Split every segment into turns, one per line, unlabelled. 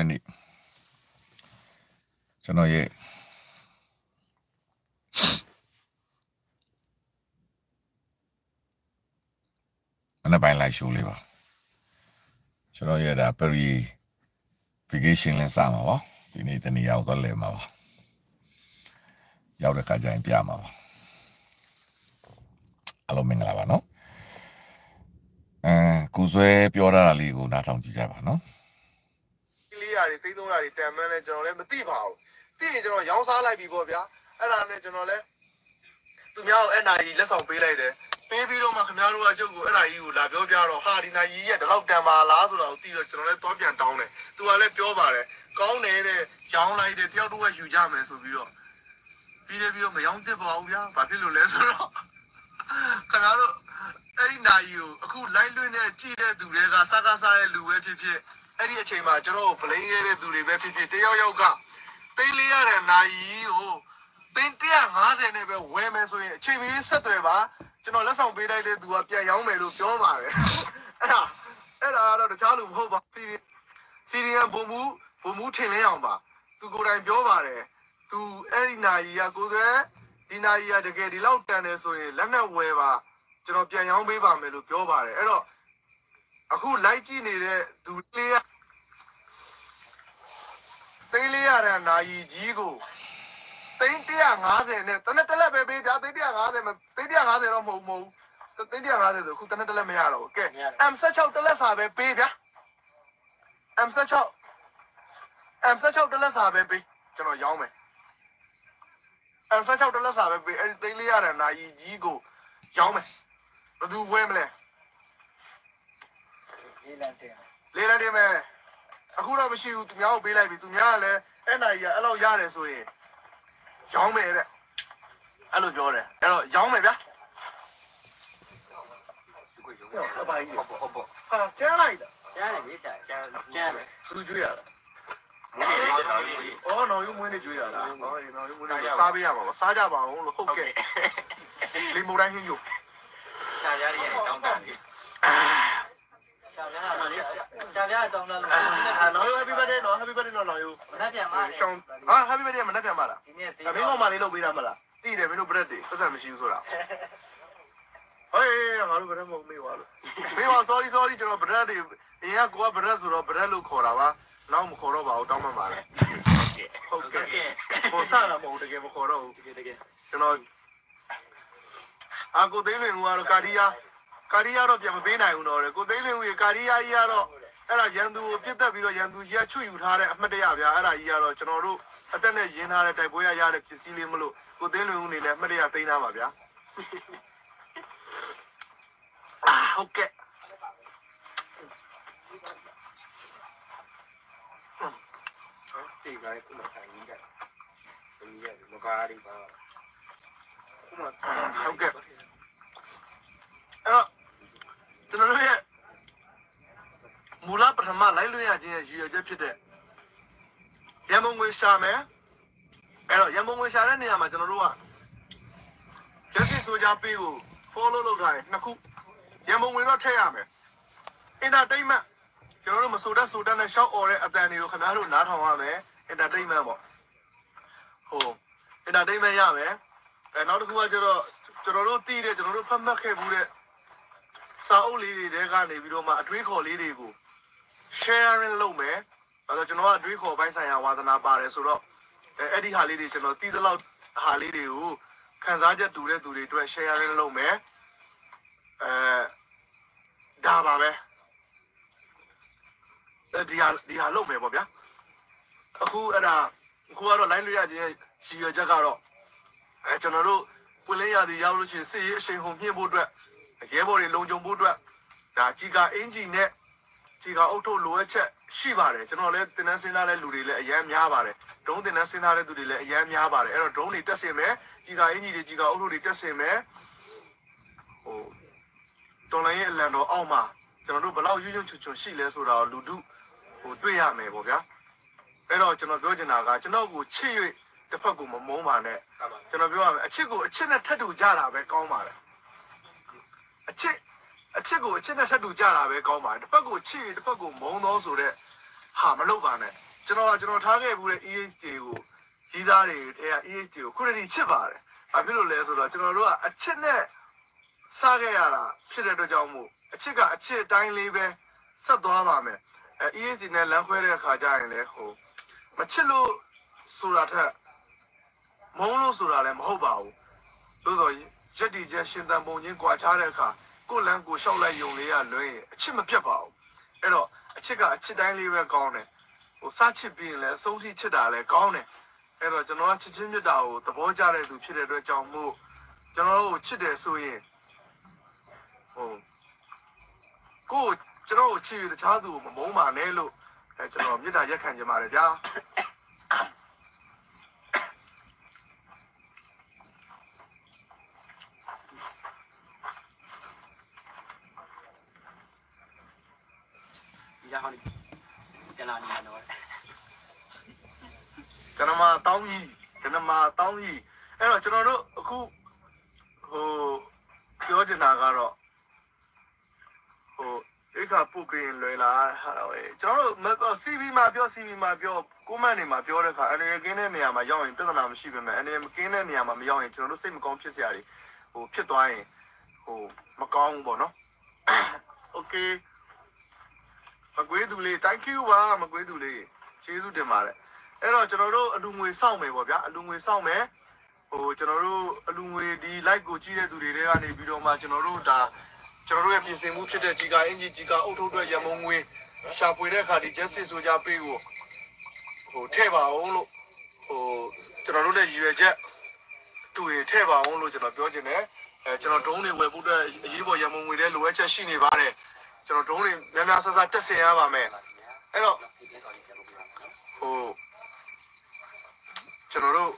ရက်နေ့ကျွန်တော်ရဲ့မနေ့ပိုင်းလိုက်ရှိုးလေးပါကျွန်တော်ရဲ့ဒါပရီ vacation လဲစမှာပါဒီနေ့တနေ့ရောက်တော့လဲမှာပါရောက်တဲ့ခါကျရင်ပြမှာပါအလုံးမင်္ဂလာပါနော်အဲကိုဆွဲပြောထားတာလေးကိုနားထောင်ကြည့်ကြပါနော်
လေးရာတွေသိသုံးရာတွေတန်မှန်းလဲကျွန်တော်လည်းမသိပါဘူးသိရင်ကျွန်တော်ရောင်းစားလိုက်ပြီပေါ့ဗျာအဲ့ဒါနဲ့ကျွန်တော်လည်းသူများကိုအဲ့နာကြီးလက်ဆောင်ပေးလိုက်တယ်ပေးပြီးတော့မှခင်ဗျားတို့ကကျုပ်ကိုအဲ့ဒါကြီးကိုလာပြောပြတော့ဟာဒီနာကြီးရဲ့ဒီလောက်တန်ပါလားဆိုတော့သိတော့ကျွန်တော်လည်းတော့ပြန်တောင်းတယ်သူကလည်းပြောပါတယ်ကောင်းတယ်တဲ့ရောင်းလိုက်တယ်တယောက်တော့ယူကြမယ်ဆိုပြီးတော့ပြီးတယ်ပြီးတော့မရောင်းပြပါဘူးဗျာဘာဖြစ်လို့လဲဆိုတော့ခင်ဗျားတို့အဲ့ဒီနာကြီးကိုအခုလိုက်လွင့်နဲ့ကြည့်တဲ့သူတွေကစကားစားရဲ့လူပဲဖြစ်ဖြစ် အဲ့ဒီအချိန်မှာကျွန်တော်ကိုဗလိန်ရဲတဲ့သူတွေပဲဖြစ်ဖြစ်တယောက်ယောက်ကသိန်းလေးရတဲ့နာယီကိုသိန်း150နဲ့ပဲဝယ်မယ်ဆိုရင်အချိန်မီဆက်သွယ်ပါကျွန်တော်လက်ဆောင်ပေးလိုက်တဲ့သူကပြန်ရောင်းမယ်လို့ပြောပါတယ်အဲ့ဒါအဲ့ဒါကတော့တခြားလူမဟုတ်ပါစီစီရီယံဘုံမူဘုံမူထင်လင်းအောင်ပါသူကိုယ်တိုင်ပြောပါတယ်သူအဲ့ဒီနာယီကကိုယ်သက်ဒီနာယီကတကယ်ဒီလောက်တန်တယ်ဆိုရင်လက်နဲ့ဝယ်ပါကျွန်တော်ပြန်ရောင်းပေးပါမယ်လို့ပြောပါတယ်အဲ့တော့ အခုလိုက်ကြည့်နေတဲ့သူလေးကသိန်းလေးရတဲ့နာယီကြီးကိုသိန်း150နဲ့တနက်တက်လက်ပဲပေးဗျာသိန်း150မသိန်း150တော့မဟုတ်မဟုတ်သိန်း150ဆိုခုတနက်တက်လက်မရတော့ဘူးကဲ M16 တက်လက်စာပဲပေးဗျာ M16 M16 တက်လက်စာပဲပေးကျွန်တော်ရောင်းမယ် M16 တက်လက်စာပဲပေးအဲ့ဒီသိန်းလေးရတဲ့နာယီကြီးကိုရောင်းမယ်ဘယ်သူဝဲမလဲ
လေးလံတင်
လေးလည်းတင်မယ်အခုတော့မရှိဘူးသူများကိုပေးလိုက်ပြီသူများကလည်းအဲ့နိုင်ကြီးကအဲ့လောက်ရတယ်ဆိုရင်ရောင်းမယ်တဲ့အဲ့လိုပြောတယ်အဲ့တော့ရောင်းမယ်ဗျာ
အပိုင်းဟုတ်ပေါ့ဟုတ်ပေါ့
ဟာကျန်းလိုက်တာ
ကျန်းတယ်ရေးစားကျန်းကျန်းတယ်
သူကြွေးရတာ
ဒီလိုတော်လေး
အော်နော်ရုံးမွေးနေကြွေးရတာဟောနော်ရုံးမွေးနေစားပေးရမှာပါစားကြပါအောင်လို့ဟုတ်ကဲ့လေမုန်တိုင်းဟင်းညို့
ရှာရရတောင်းတတယ်ရှာရမှာ လေးရှာရတောင်းတလို့
အာနော် happy birthday နော် happy birthday နော်နော်ယူ
မနှက်ပြန်ပါ
ရှောင်းဟာ happy birthday မနေ့ပြန်ပါလား
ဒီနေ့သေး
အမင်းကောင်မလေးလုပ်ပေးတာမလားသိတယ်မင်းတို့ bread တွေပတ်စံမရှိဘူးဆိုတာဟေးငါတို့ bread မဟုတ်မေးပါလို့မေးပါ sorry sorry ကျွန်တော် bread တွေအရင်ကကိုက bread ဆိုတော့ bread လို့ခေါ်တာပါနောက်မခေါ်တော့ပါဘူးတောင်းမှပါလေဟုတ်ကဲ့ဟိုစတာမဟုတ်တကယ်မခေါ်တော့ဘူး
တကယ်တကယ်
ကျွန်တော်အာကိုသိန်းလွင်ကတော့ကာဒီယာ ကာဒီယာတော့ပြန်မပေးနိုင်ဘူးတော့ကိုသိန်းလွင်ကကာဒီယာကြီးကတော့အဲ့ဒါရန်သူကိုပြစ်တက်ပြီးတော့ရန်သူကြီးကချွတ်ယူထားတဲ့အမှတ်တရဗျာအဲ့ဒါကြီးကတော့ကျွန်တော်တို့အသက်နဲ့ရင်းထားတဲ့တိုက်ပွဲရရတဲ့ပစ္စည်းလေးမလို့ကိုသိန်းလွင်ဦးနေလည်းအမှတ်တရသိမ်းထားပါဗျာအာဟုတ်ကဲ့
ဒီကနေ့ခုမှဆိုင်ကြီးတယ်ဒီရက်မကားရီပါခုမှ
ဟုတ်ကဲ့အဲ့တော့ ကျွန်တော်တို့ရဲ့မူလပထမလိုက်လွှင့်ရခြင်းရဲ့ရည်ရွယ်ချက်ဖြစ်တဲ့ရန်မုံငွေရှာမယ်အဲ့တော့ရန်မုံငွေရှာတဲ့နေရာမှာကျွန်တော်တို့က justice ဆိုကြပေးကို follow လုပ်ထားတယ်နှစ်ခုရန်မုံငွေတော့ထည့်ရမယ် entertainment ကျွန်တော်တို့မဆိုတတ်ဆိုတတ်နဲ့ shout အော်တဲ့အတန်တွေကိုခင်ဗျားတို့နားထောင်ရမယ် entertainment ပေါ့ဟို entertainment ရမယ်အဲနောက်တစ်ခုကကျတော့ကျွန်တော်တို့တည်တယ်ကျွန်တော်တို့ဖတ်မှတ်ခဲ့ဘူးတဲ့ စာအုပ်လေးတွေတဲကနေပြီးတော့မှအတွေးခေါ်လေးတွေကို sharing လုပ်မယ်အဲတော့ကျွန်တော်ကအတွေးခေါ်ပိုင်းဆိုင်ရာဝါသနာပါတယ်ဆိုတော့အဲအဲ့ဒီဟာလေးတွေကျွန်တော်တည်သလောက်ဟာလေးတွေကိုခံစားချက်တူတဲ့သူတွေအတွက် sharing လုပ်မယ်အဲဒါပါပဲအဲဒီဟာဒီဟာလုပ်မယ်ပေါ့ဗျာအခုအဲ့ဒါအခုကတော့ line လွှရခြင်းရဲ့ရည်ရွယ်ချက်ကတော့အဲကျွန်တော်တို့ပွင့်လင်းရသည်ရောက်လို့ရှိရင်စစ်ရေးအရှိန်ဟုန်မြင့်ဖို့အတွက် ရဲဘော်တွေလုံခြုံဖို့အတွက်ဒါကြီးကအင်ဂျီနဲ့ကြီးကအုတ်ထုတ်လိုအပ်ချက်ရှိပါတယ်ကျွန်တော်လည်းတင်နန်းစင်းသားတဲ့လူတွေလည်းအများများပါတယ်ဒုံးတင်နန်းစင်းသားတဲ့သူတွေလည်းအများများပါတယ်အဲ့တော့ဒုံးတွေတက်ဆင်မယ်ကြီးကအင်ဂျီတွေကြီးကအုတ်ထုတ်တွေတက်ဆင်မယ်ဟိုတော်လိုင်းရဲ့အလံတော်အောက်မှာကျွန်တော်တို့ဘယ်လောက်ရွရွချွချွရှိလဲဆိုတာကိုလူထုဟိုတွေ့ရမယ်ပေါ့ဗျာအဲ့တော့ကျွန်တော်ပြောချင်တာကကျွန်တော်ကိုချစ်၍တစ်ဖက်ကိုမမုန်းပါနဲ့ကျွန်တော်ပြောရမယ်အချစ်ကိုအချစ်နဲ့ထပ်တူကြတာပဲကောင်းပါတယ် အချစ်အချစ်ကိုအချစ်နဲ့ထပ်တူကြတာပဲကောင်းပါတယ်တစ်ဖက်ကိုချစ်ရင်တစ်ဖက်ကိုမုန်းသောဆိုတဲ့ဟာမလုပ်ပါနဲ့ကျွန်တော်ကကျွန်တော်ထားခဲ့ဘူးတဲ့ EHD ကိုကြီးစားတွေထဲက EHD ကိုခုတည်းချစ်ပါတယ်။ဘာဖြစ်လို့လဲဆိုတော့ကျွန်တော်တို့ကအချစ်နဲ့စားခဲ့ရတာဖြစ်တဲ့အတွက်ကြောင့်မို့အချစ်ကအချစ်အတိုင်းလေးပဲဆက်သွားပါမယ်။အဲ EHD နဲ့လမ်းခွဲတဲ့အခါကျရင်လည်းဟိုမချစ်လို့ဆိုတာထက်မုန်းလို့ဆိုတာလည်းမဟုတ်ပါဘူး။သို့တော် ရက်တီချက်ရှင်သန်ပုံချင်းကြွာချတဲ့အခါကိုယ့်လမ်းကိုရှောက်လိုက်ယုံလေးရလွင်းရင်အချစ်မပြတ်ပါဘူး။အဲ့တော့အချစ်ကအချစ်တိုင်းလေးပဲကောင်းတယ်။ဟိုစားချစ်ပြီးရင်လည်းအဆုံးထိချစ်တာလည်းကောင်းတယ်။အဲ့တော့ကျွန်တော်ကချစ်ချင်းမြတ်တာကိုသဘောကျတဲ့သူဖြစ်တဲ့အတွက်ကြောင့်မို့ကျွန်တော်တို့ကိုချစ်တယ်ဆိုရင်ဟိုကိုယ်ကျွန်တော်ကိုချစ်ရတခြားသူကိုမမုန်းပါနဲ့လို့အဲကျွန်တော်မေတ္တာရက်ခံချင်ပါတယ်ဗျာ
ဒီကြောင့်ကျန်လာနေတော့
ကန မတောင်းကြီးကနမတောင်းကြီးအဲ့တော့ကျွန်တော်တို့အခုဟိုပြောချင်တာကတော့ဟိုဧကပုတ်ကရင်လွယ်လာဟာတော့လေကျွန်တော်တို့ CV မှာပြော CV မှာပြောကိုမန့်နေမှာပြောတဲ့အခါအနေရကင်းတဲ့နေရာမှာရောက်ရင်ပြဿနာမရှိပါနဲ့အနေရမကင်းတဲ့နေရာမှာမရောက်ရင်ကျွန်တော်တို့စိတ်မကောင်းဖြစ်စရာတွေဟိုဖြစ်သွားရင်ဟိုမကောင်းဘူးပေါ့နော် Okay မကွေးသူလေး thank you ပါမကွေးသူလေးကျေးဇူးတင်ပါတယ် အဲ့တော့ကျွန်တော်တို့အလူငွေစောင့်မယ်ပေါ့ဗျာအလူငွေစောင့်မယ်ဟိုကျွန်တော်တို့အလူငွေဒီ like ကိုကြည့်တဲ့သူတွေတွေကနေပြီးတော့မှကျွန်တော်တို့ဒါကျွန်တော်တို့ရဲ့ပြင်ဆင်မှုဖြစ်တဲ့ကြီးကအင်ဂျီကြီးကအုတ်ထုတ်အတွက်ရမုံငွေရှာဖွေတဲ့အခါဒီ justice ဆိုကြပေးကိုဟိုထည့်ပါအောင်လို့ဟိုကျွန်တော်တို့ရဲ့ရည်ရွယ်ချက်သူတွေထည့်ပါအောင်လို့ကျွန်တော်ပြောချင်တယ်အဲကျွန်တော်ဒုံးတွေဝယ်ဖို့အတွက်အရေးပေါ်ရမုံငွေတွေလိုအပ်ချက်ရှိနေပါတယ်ကျွန်တော်ဒုံးတွေများများဆဆတက်ဆင်ရပါမယ်အဲ့တော့ဟို ကျွန်တော်တို့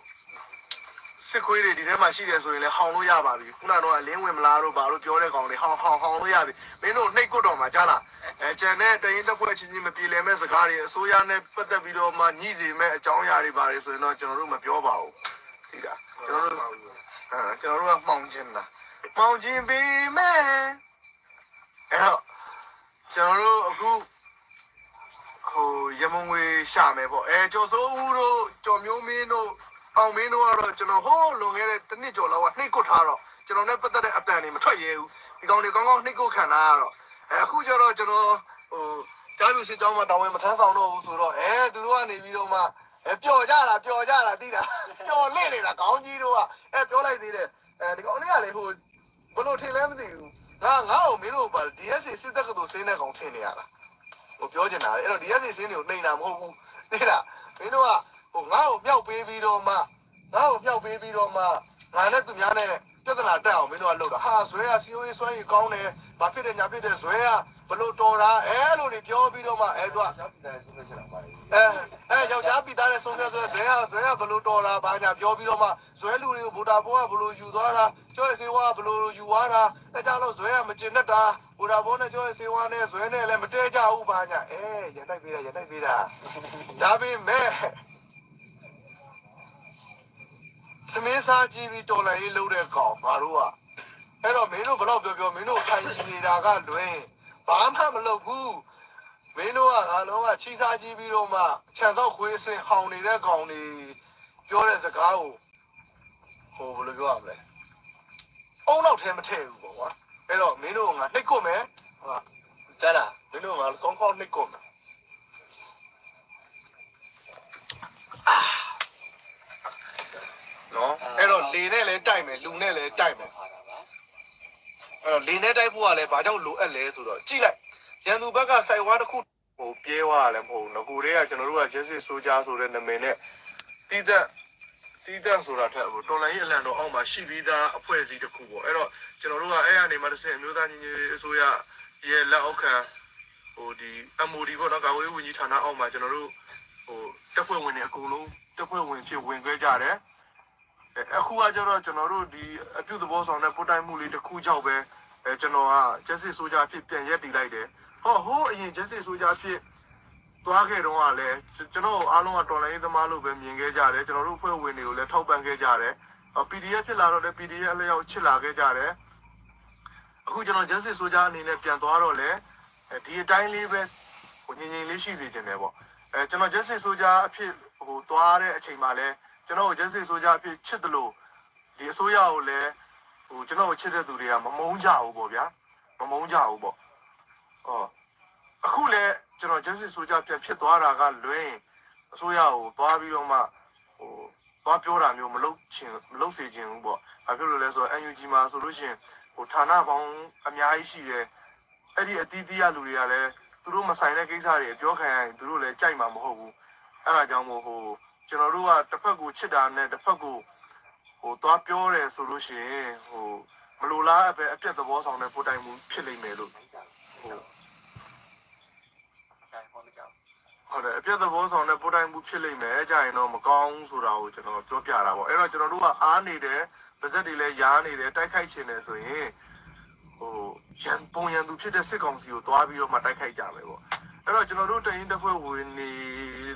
စစ်ခွေးတွေဒီထဲမှာရှိတယ်ဆိုရင်လည်းဟောင်လို့ရပါပြီခုနကတော့လင်းဝင်မလားတို့ဘာလို့ပြောတဲ့ကောင်တွေဟောင်ဟောင်ဟောင်လို့ရပြီမင်းတို့နှိတ်ကွတ်တော်မှာကြားလားအဲကျန်တဲ့တရင်တစ်ခွက်ချင်းချင်းမပြေလည်မဲ့စကားတွေအစိုးရနဲ့ပတ်သက်ပြီးတော့မှညှိစေမဲ့အကြောင်းအရာတွေပါတယ်ဆိုရင်တော့ကျွန်တော်တို့မပြောပါဘူးသိလားကျွန်တော်တို့ဟာကျွန်တော်တို့ကမှောင်ခြင်းတာမှောင်ခြင်းပေးမယ်အဲ့တော့ကျွန်တော်တို့အခု ဟိုရမုံငွေရှာမယ်ပေါ့အဲကျော်စိုးဦးတို့ကျော်မျိုးမင်းတို့အောင်မင်းတို့ကတော့ကျွန်တော်ဟိုးလွန်ခဲ့တဲ့တစ်နှစ်ကျော်လောက်ကနှိတ်ကွတ်ထားတော့ကျွန်တော်နဲ့ပတ်သက်တဲ့အတန်တွေမထွက်ရဲဘူးဒီကောင်တွေကောင်းကောင်းနှိတ်ကွတ်ခံတာကတော့အဲအခုကျတော့ကျွန်တော်ဟိုကြားပြစစ်ကြောင်းမှာတောင်းဝင်မထမ်းဆောင်တော့ဘူးဆိုတော့အဲသူတို့ကနေပြီးတော့မှအဲပျော်ကြတာပျော်ကြတာသိတာပျော်လင့်နေတာခေါင်းကြီးတို့ကအဲပြောလိုက်သေးတယ်အဲဒီကောင်လေးကလေဟိုဘလို့ထင်လဲမသိဘူးငါငါ့ကိုမင်းတို့ဘာ DSC စစ်တပ်ကတူစင်းတဲ့ကောင်ထင်နေရလား ဟိုပြောချင်တာလေအဲ့တော့ဒီရက်စီစင်းတွေကိုနှိမ်တာမဟုတ်ဘူးသိလားမင်းတို့ကဟိုငါ့ကိုမြောက်ပေးပြီးတော့မှငါ့ကိုမြောက်ပေးပြီးတော့မှငါနဲ့သူများနဲ့ ပြဿနာတက်အောင်မင်းတို့ကလုပ်တာဟာဇွဲကစီယိုရေးဆွဲရင်ကောင်းတယ်ဘာဖြစ်တယ်ညာဖြစ်တယ်ဇွဲကဘလို့တော်တာအဲလိုတွေပြောပြီးတော့မှအဲသူကအဲအဲယောက်ျားပိသားနဲ့ဆုံးဖြတ်ဆိုဇွဲကဇွဲကဘလို့တော်တာဘာညာပြောပြီးတော့မှဇွဲလူတွေကိုဘူတာဘောကဘလို့ယူသွားတာကျော်ရစေဝါကဘလို့ယူသွားတာအဲကြောင့်လို့ဇွဲကမကျင်တတ်တာဘူတာဘောနဲ့ကျော်ရစေဝါနဲ့ဇွဲနဲ့လည်းမတဲကြဘူးဘာညာအဲရတိုက်ပေးတာရတိုက်ပေးတာဒါပေမဲ့ သမင်းစားကြည့်ပြီးတော်လည်းရေးလုပ်တဲ့ကောင်ငါတို့ကအဲ့တော့မင်းတို့ဘလို့ပြောပြောမင်းတို့ခိုင်ကြီးနေတာကလွင်ဘာမှမလုပ်ဘူးမင်းတို့ကငါလုံးကချီစားကြည့်ပြီးတော့မှခြံစောက်ခွေးအစင်ဟောင်နေတဲ့ကောင်တွေပြောတဲ့စကားကိုဟိုဘယ်လိုပြောရမလဲအုံနောက်ထဲမထည့်ဘူးပေါ့ကွာအဲ့တော့မင်းတို့ကငါနှိတ်ကွတ်မယ်ဟာတဲ့လားမင်းတို့ကငါကောင်းကောင်းနှိတ်ကွတ်မယ် နော်အဲ့တော့လေနဲ့လည်းတိုက်မယ်လူနဲ့လည်းတိုက်မယ်အဲ့တော့လေနဲ့တိုက်ဖို့ကလည်းဘာကြောင့်လိုအပ်လဲဆိုတော့ကြည့်လိုက်ရန်သူဘက်ကစိုက်ဝါတစ်ခုဟိုပြဲသွားတယ်မဟုတ်ဘူးငကူတွေကကျွန်တော်တို့က Justice Soldier ဆိုတဲ့နာမည်နဲ့တီးသက်တီးသက်ဆိုတာထက်ဟိုတော်လိုင်းရေးအလံတော်အောက်မှာရှိပြီးသားအဖွဲ့အစည်းတစ်ခုပေါ့အဲ့တော့ကျွန်တော်တို့ကအဲ့အနေမှာတစ်ဆင့်အမျိုးသားညီညွတ်ရေးအစိုးရရဲ့လက်အောက်ခံဟိုဒီ MOD ပေါ့နော်ကာဝေးဝန်ကြီးဌာနအောက်မှာကျွန်တော်တို့ဟိုတပ်ဖွဲ့ဝင်တွေအကုန်လုံးတပ်ဖွဲ့ဝင်ဖြစ်ဝင်ခဲ့ကြတယ် အဲအခုကကျတော့ကျွန်တော်တို့ဒီအပြုသဘောဆောင်တဲ့ပို့တိုင်းမှုလေးတစ်ခုကြောက်ပဲအဲကျွန်တော်က Justice Soldier ဖြစ်ပြန်ရက်တည်လိုက်တယ်ဟောဟိုးအရင် justice ဆိုကြဖြစ်သွားခဲ့တော့ကလည်းကျွန်တော်အားလုံးကတော်လိုင်းရေးသမားလို့ပဲမြင်ခဲ့ကြတယ်ကျွန်တော်တို့ဖွဲ့ဝင်တွေကိုလည်းထောက်ပံ့ခဲ့ကြတယ်အော် PDF ဖြစ်လာတော့လည်း PDF အလျောက်ချစ်လာခဲ့ကြတယ်အခုကျွန်တော် justice ဆိုကြအနေနဲ့ပြန်သွားတော့လေအဲဒီအတိုင်းလေးပဲဟိုငြိမ်ငြိမ်လေးရှိစေချင်တယ်ပေါ့အဲကျွန်တော် justice soldier အဖြစ်ဟိုသွားတဲ့အချိန်မှာလဲ ကျွန်တော်ကို justice soldier အဖြစ်ချစ်တယ်လို့ဒီအစိုးရကိုလည်းဟိုကျွန်တော်ကိုချစ်တဲ့သူတွေကမမုန်းကြဘူးပေါ့ဗျာမမုန်းကြဘူးပေါ့ဟောအခုလဲကျွန်တော် justice soldier ပြန်ဖြစ်သွားတာကလွင်အစိုးရကိုသွားပြီးတော့မှဟိုသွားပြောတာမျိုးမလုပ်ချင်မလုပ်စေချင်ဘူးပေါ့ဘာဖြစ်လို့လဲဆိုတော့ NUG မှာဆိုလို့ရှိရင်ဟိုဌာနပေါင်းအများကြီးရှိတယ်အဲ့ဒီအသီးသီးရလူတွေကလည်းသူတို့မဆိုင်တဲ့ကိစ္စတွေပြောခံရရင်သူတို့လည်းကြိုက်မှာမဟုတ်ဘူးအဲ့ဒါကြောင့်မို့ဟို ကျွန်တော်တို့ကတစ်ဖက်ကိုချစ်တာနဲ့တစ်ဖက်ကိုဟိုသွားပြောတယ်ဆိုလို့ရှိရင်ဟိုမလိုလားအပဲအပြတ်သဘောဆောင်တဲ့ပို့တိုင်မှုဖြစ်လိမ့်မယ်လို့ဟို
တိုင်းဟောမကြောက်
ဟုတ်တယ်အပြတ်သဘောဆောင်တဲ့ပို့တိုင်မှုဖြစ်လိမ့်မယ်ကြာရင်တော့မကောင်းဆိုတာကိုကျွန်တော်ပြောပြတာပေါ့အဲ့တော့ကျွန်တော်တို့ကအားနေတယ်ပါဇက်တွေလည်းရားနေတယ်တိုက်ခိုက်ချင်တယ်ဆိုရင်ဟိုရန်ပုံရန်သူဖြစ်တဲ့စစ်ကောင်စီကိုတွားပြီးတော့မှတိုက်ခိုက်ကြမယ်ပေါ့အဲ့တော့ကျွန်တော်တို့တရင်တစ်ဖွဲ့ဝင်နေ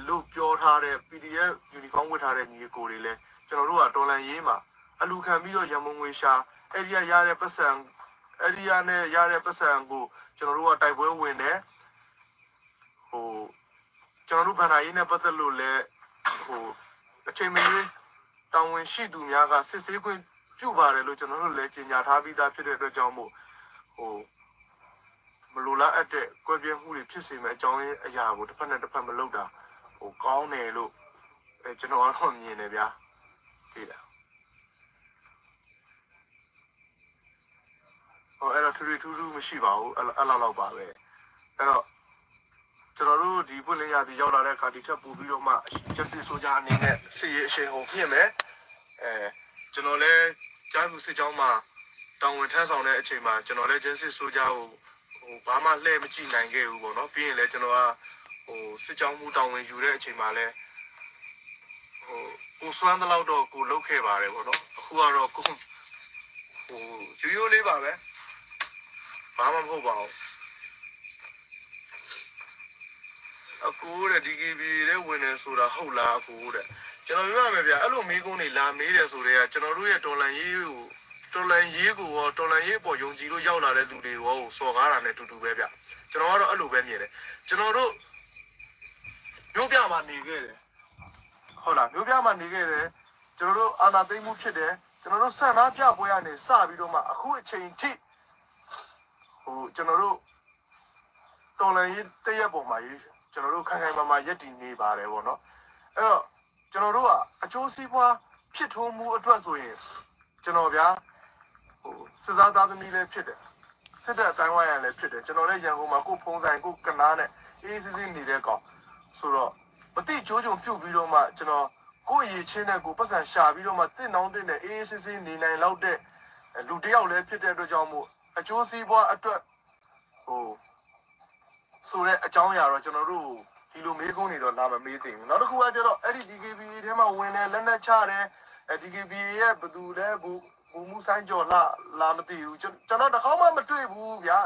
လို့ပြောထားတဲ့ PDF uniform ဝတ်ထားတဲ့ညီကိုတွေလည်းကျွန်တော်တို့ကတော်လန်ရေးမှာအလူခံပြီးတော့ရန်မုံငွေရှာအဲ့ဒီကရတဲ့ပတ်စံအဲ့ဒီကနဲ့ရတဲ့ပတ်စံကိုကျွန်တော်တို့ကတိုက်ပွဲဝင်တယ်ဟိုကျွန်တော်တို့ဗန္ဒာရေးနဲ့ပတ်သက်လို့လည်းဟိုအချိန်မရွေးတောင်းဝင်ရှိသူများကစစ်ဆေးခွင့်ပြုပါတယ်လို့ကျွန်တော်တို့လည်းကြေညာထားပြီးသားဖြစ်တဲ့အတွက်ကြောင့်မို့ဟိုမလိုလားအပ်တဲ့ကွဲပြဲမှုတွေဖြစ်စေမဲ့အကြောင်းရင်းအရာကိုတစ်ဖက်နဲ့တစ်ဖက်မလုပ်တာ ဟိုကောင်းတယ်လို့အဲကျွန်တော်ကတော့မြင်တယ်ဗျာသိလားဟိုအဲ့တော့ထူးထူးထူးထူးမရှိပါဘူးအဲ့အဲ့လောက်လောက်ပါပဲအဲ့တော့ကျွန်တော်တို့ဒီပွင့်လင်းရသည်ရောက်လာတဲ့အခါဒီထက်ပိုပြီးတော့မှ justice ဆိုကြအနေနဲ့စီရအရှိန်ဟုန်မြင့်မယ်အဲကျွန်တော်လည်းကြားမှုစစ်ကြောင်းမှာတောင်းဝန်ထမ်းဆောင်တဲ့အချိန်မှာကျွန်တော်လည်း justice ဆိုကြကိုဟိုဘာမှလှည့်မကြည့်နိုင်ခဲ့ဘူးပေါ့နော်ပြီးရင်လည်းကျွန်တော်က ဟိုစစ်ကြောင်းမှုတောင်းဝန်ယူတဲ့အချိန်မှာလည်းဟိုကိုစွမ်းတဲ့လောက်တော့ကိုလုတ်ခဲ့ပါတယ်ပေါ့နော်အခုကတော့ကိုဟိုရိုးရိုးလေးပါပဲဘာမှမဟုတ်ပါဘူးအကူတဲ့ DKB တဲ့ဝင်နေဆိုတာဟုတ်လားအကူတဲ့ကျွန်တော်ပြောရမယ်ဗျအဲ့လိုမေးခွန်းတွေလာမေးတယ်ဆိုတဲ့ကကျွန်တော်တို့ရဲ့တော်လန်ရေးကိုတော်လန်ရေးကိုရောတော်လန်ရေးပေါ်ယုံကြည်လို့ရောက်လာတဲ့လူတွေရောစော်ကားတာနဲ့တူတူပဲဗျကျွန်တော်ကတော့အဲ့လိုပဲမြင်တယ်ကျွန်တော်တို့ မျိုးပြမှာနေခဲ့တယ်ဟုတ်လားမျိုးပြမှာနေခဲ့တယ်ကျွန်တော်တို့အာနာသိမ့်မှုဖြစ်တယ်ကျွန်တော်တို့ဆန္ဒပြပွဲကနေစပြီးတော့မှအခုအချိန်ထိဟိုကျွန်တော်တို့တော်လန်ရေးတရက်ပေါ်မှာရေးကျွန်တော်တို့ခိုင်ခိုင်မာမာရက်တည်နေပါတယ်ဗောနော်အဲ့တော့ကျွန်တော်တို့ကအကျိုးစီးပွားဖြစ်ထွန်းမှုအတွက်ဆိုရင်ကျွန်တော်ဗျာဟိုစစ်သားသားသမီးလည်းဖြစ်တယ်စစ်တပ်အတိုင်းဝိုင်းရလည်းဖြစ်တယ်ကျွန်တော်လည်းရန်ကုန်မှာကိုယ်ဖုံးဆိုင်ကိုယ်ကနားနဲ့အေးအေးဆေးဆေးနေတဲ့ကောင် ဆိုတော့မတိကြိုးကြုံပြုတ်ပြီးတော့မှကျွန်တော်ကိုယ့်အရေးချင်းနဲ့ကိုယ်ပတ်စံရှာပြီးတော့မှတင့်နှောင်းတင့်နဲ့အေးအေးဆေးဆေးနေနိုင်လောက်တဲ့လူတစ်ယောက်လည်းဖြစ်တဲ့အတွက်ကြောင့်မို့အကျိုးစီးပွားအတွက်ဟိုဆိုတဲ့အကြောင်းအရာတော့ကျွန်တော်တို့ဒီလိုမေးခွန်းတွေတော့လာမမေးသိဘူးနောက်တစ်ခုကကျတော့အဲ့ဒီ DKB ထဲမှာဝင်တယ်လက်နက်ချတယ်အဲ DKB ရဲ့ဘယ်သူလဲဘူဘူမှုဆိုင်ကျော်လာလာမသိဘူးကျွန်ကျွန်တော်တစ်ခေါက်မှမတွေ့ဘူးဗျာ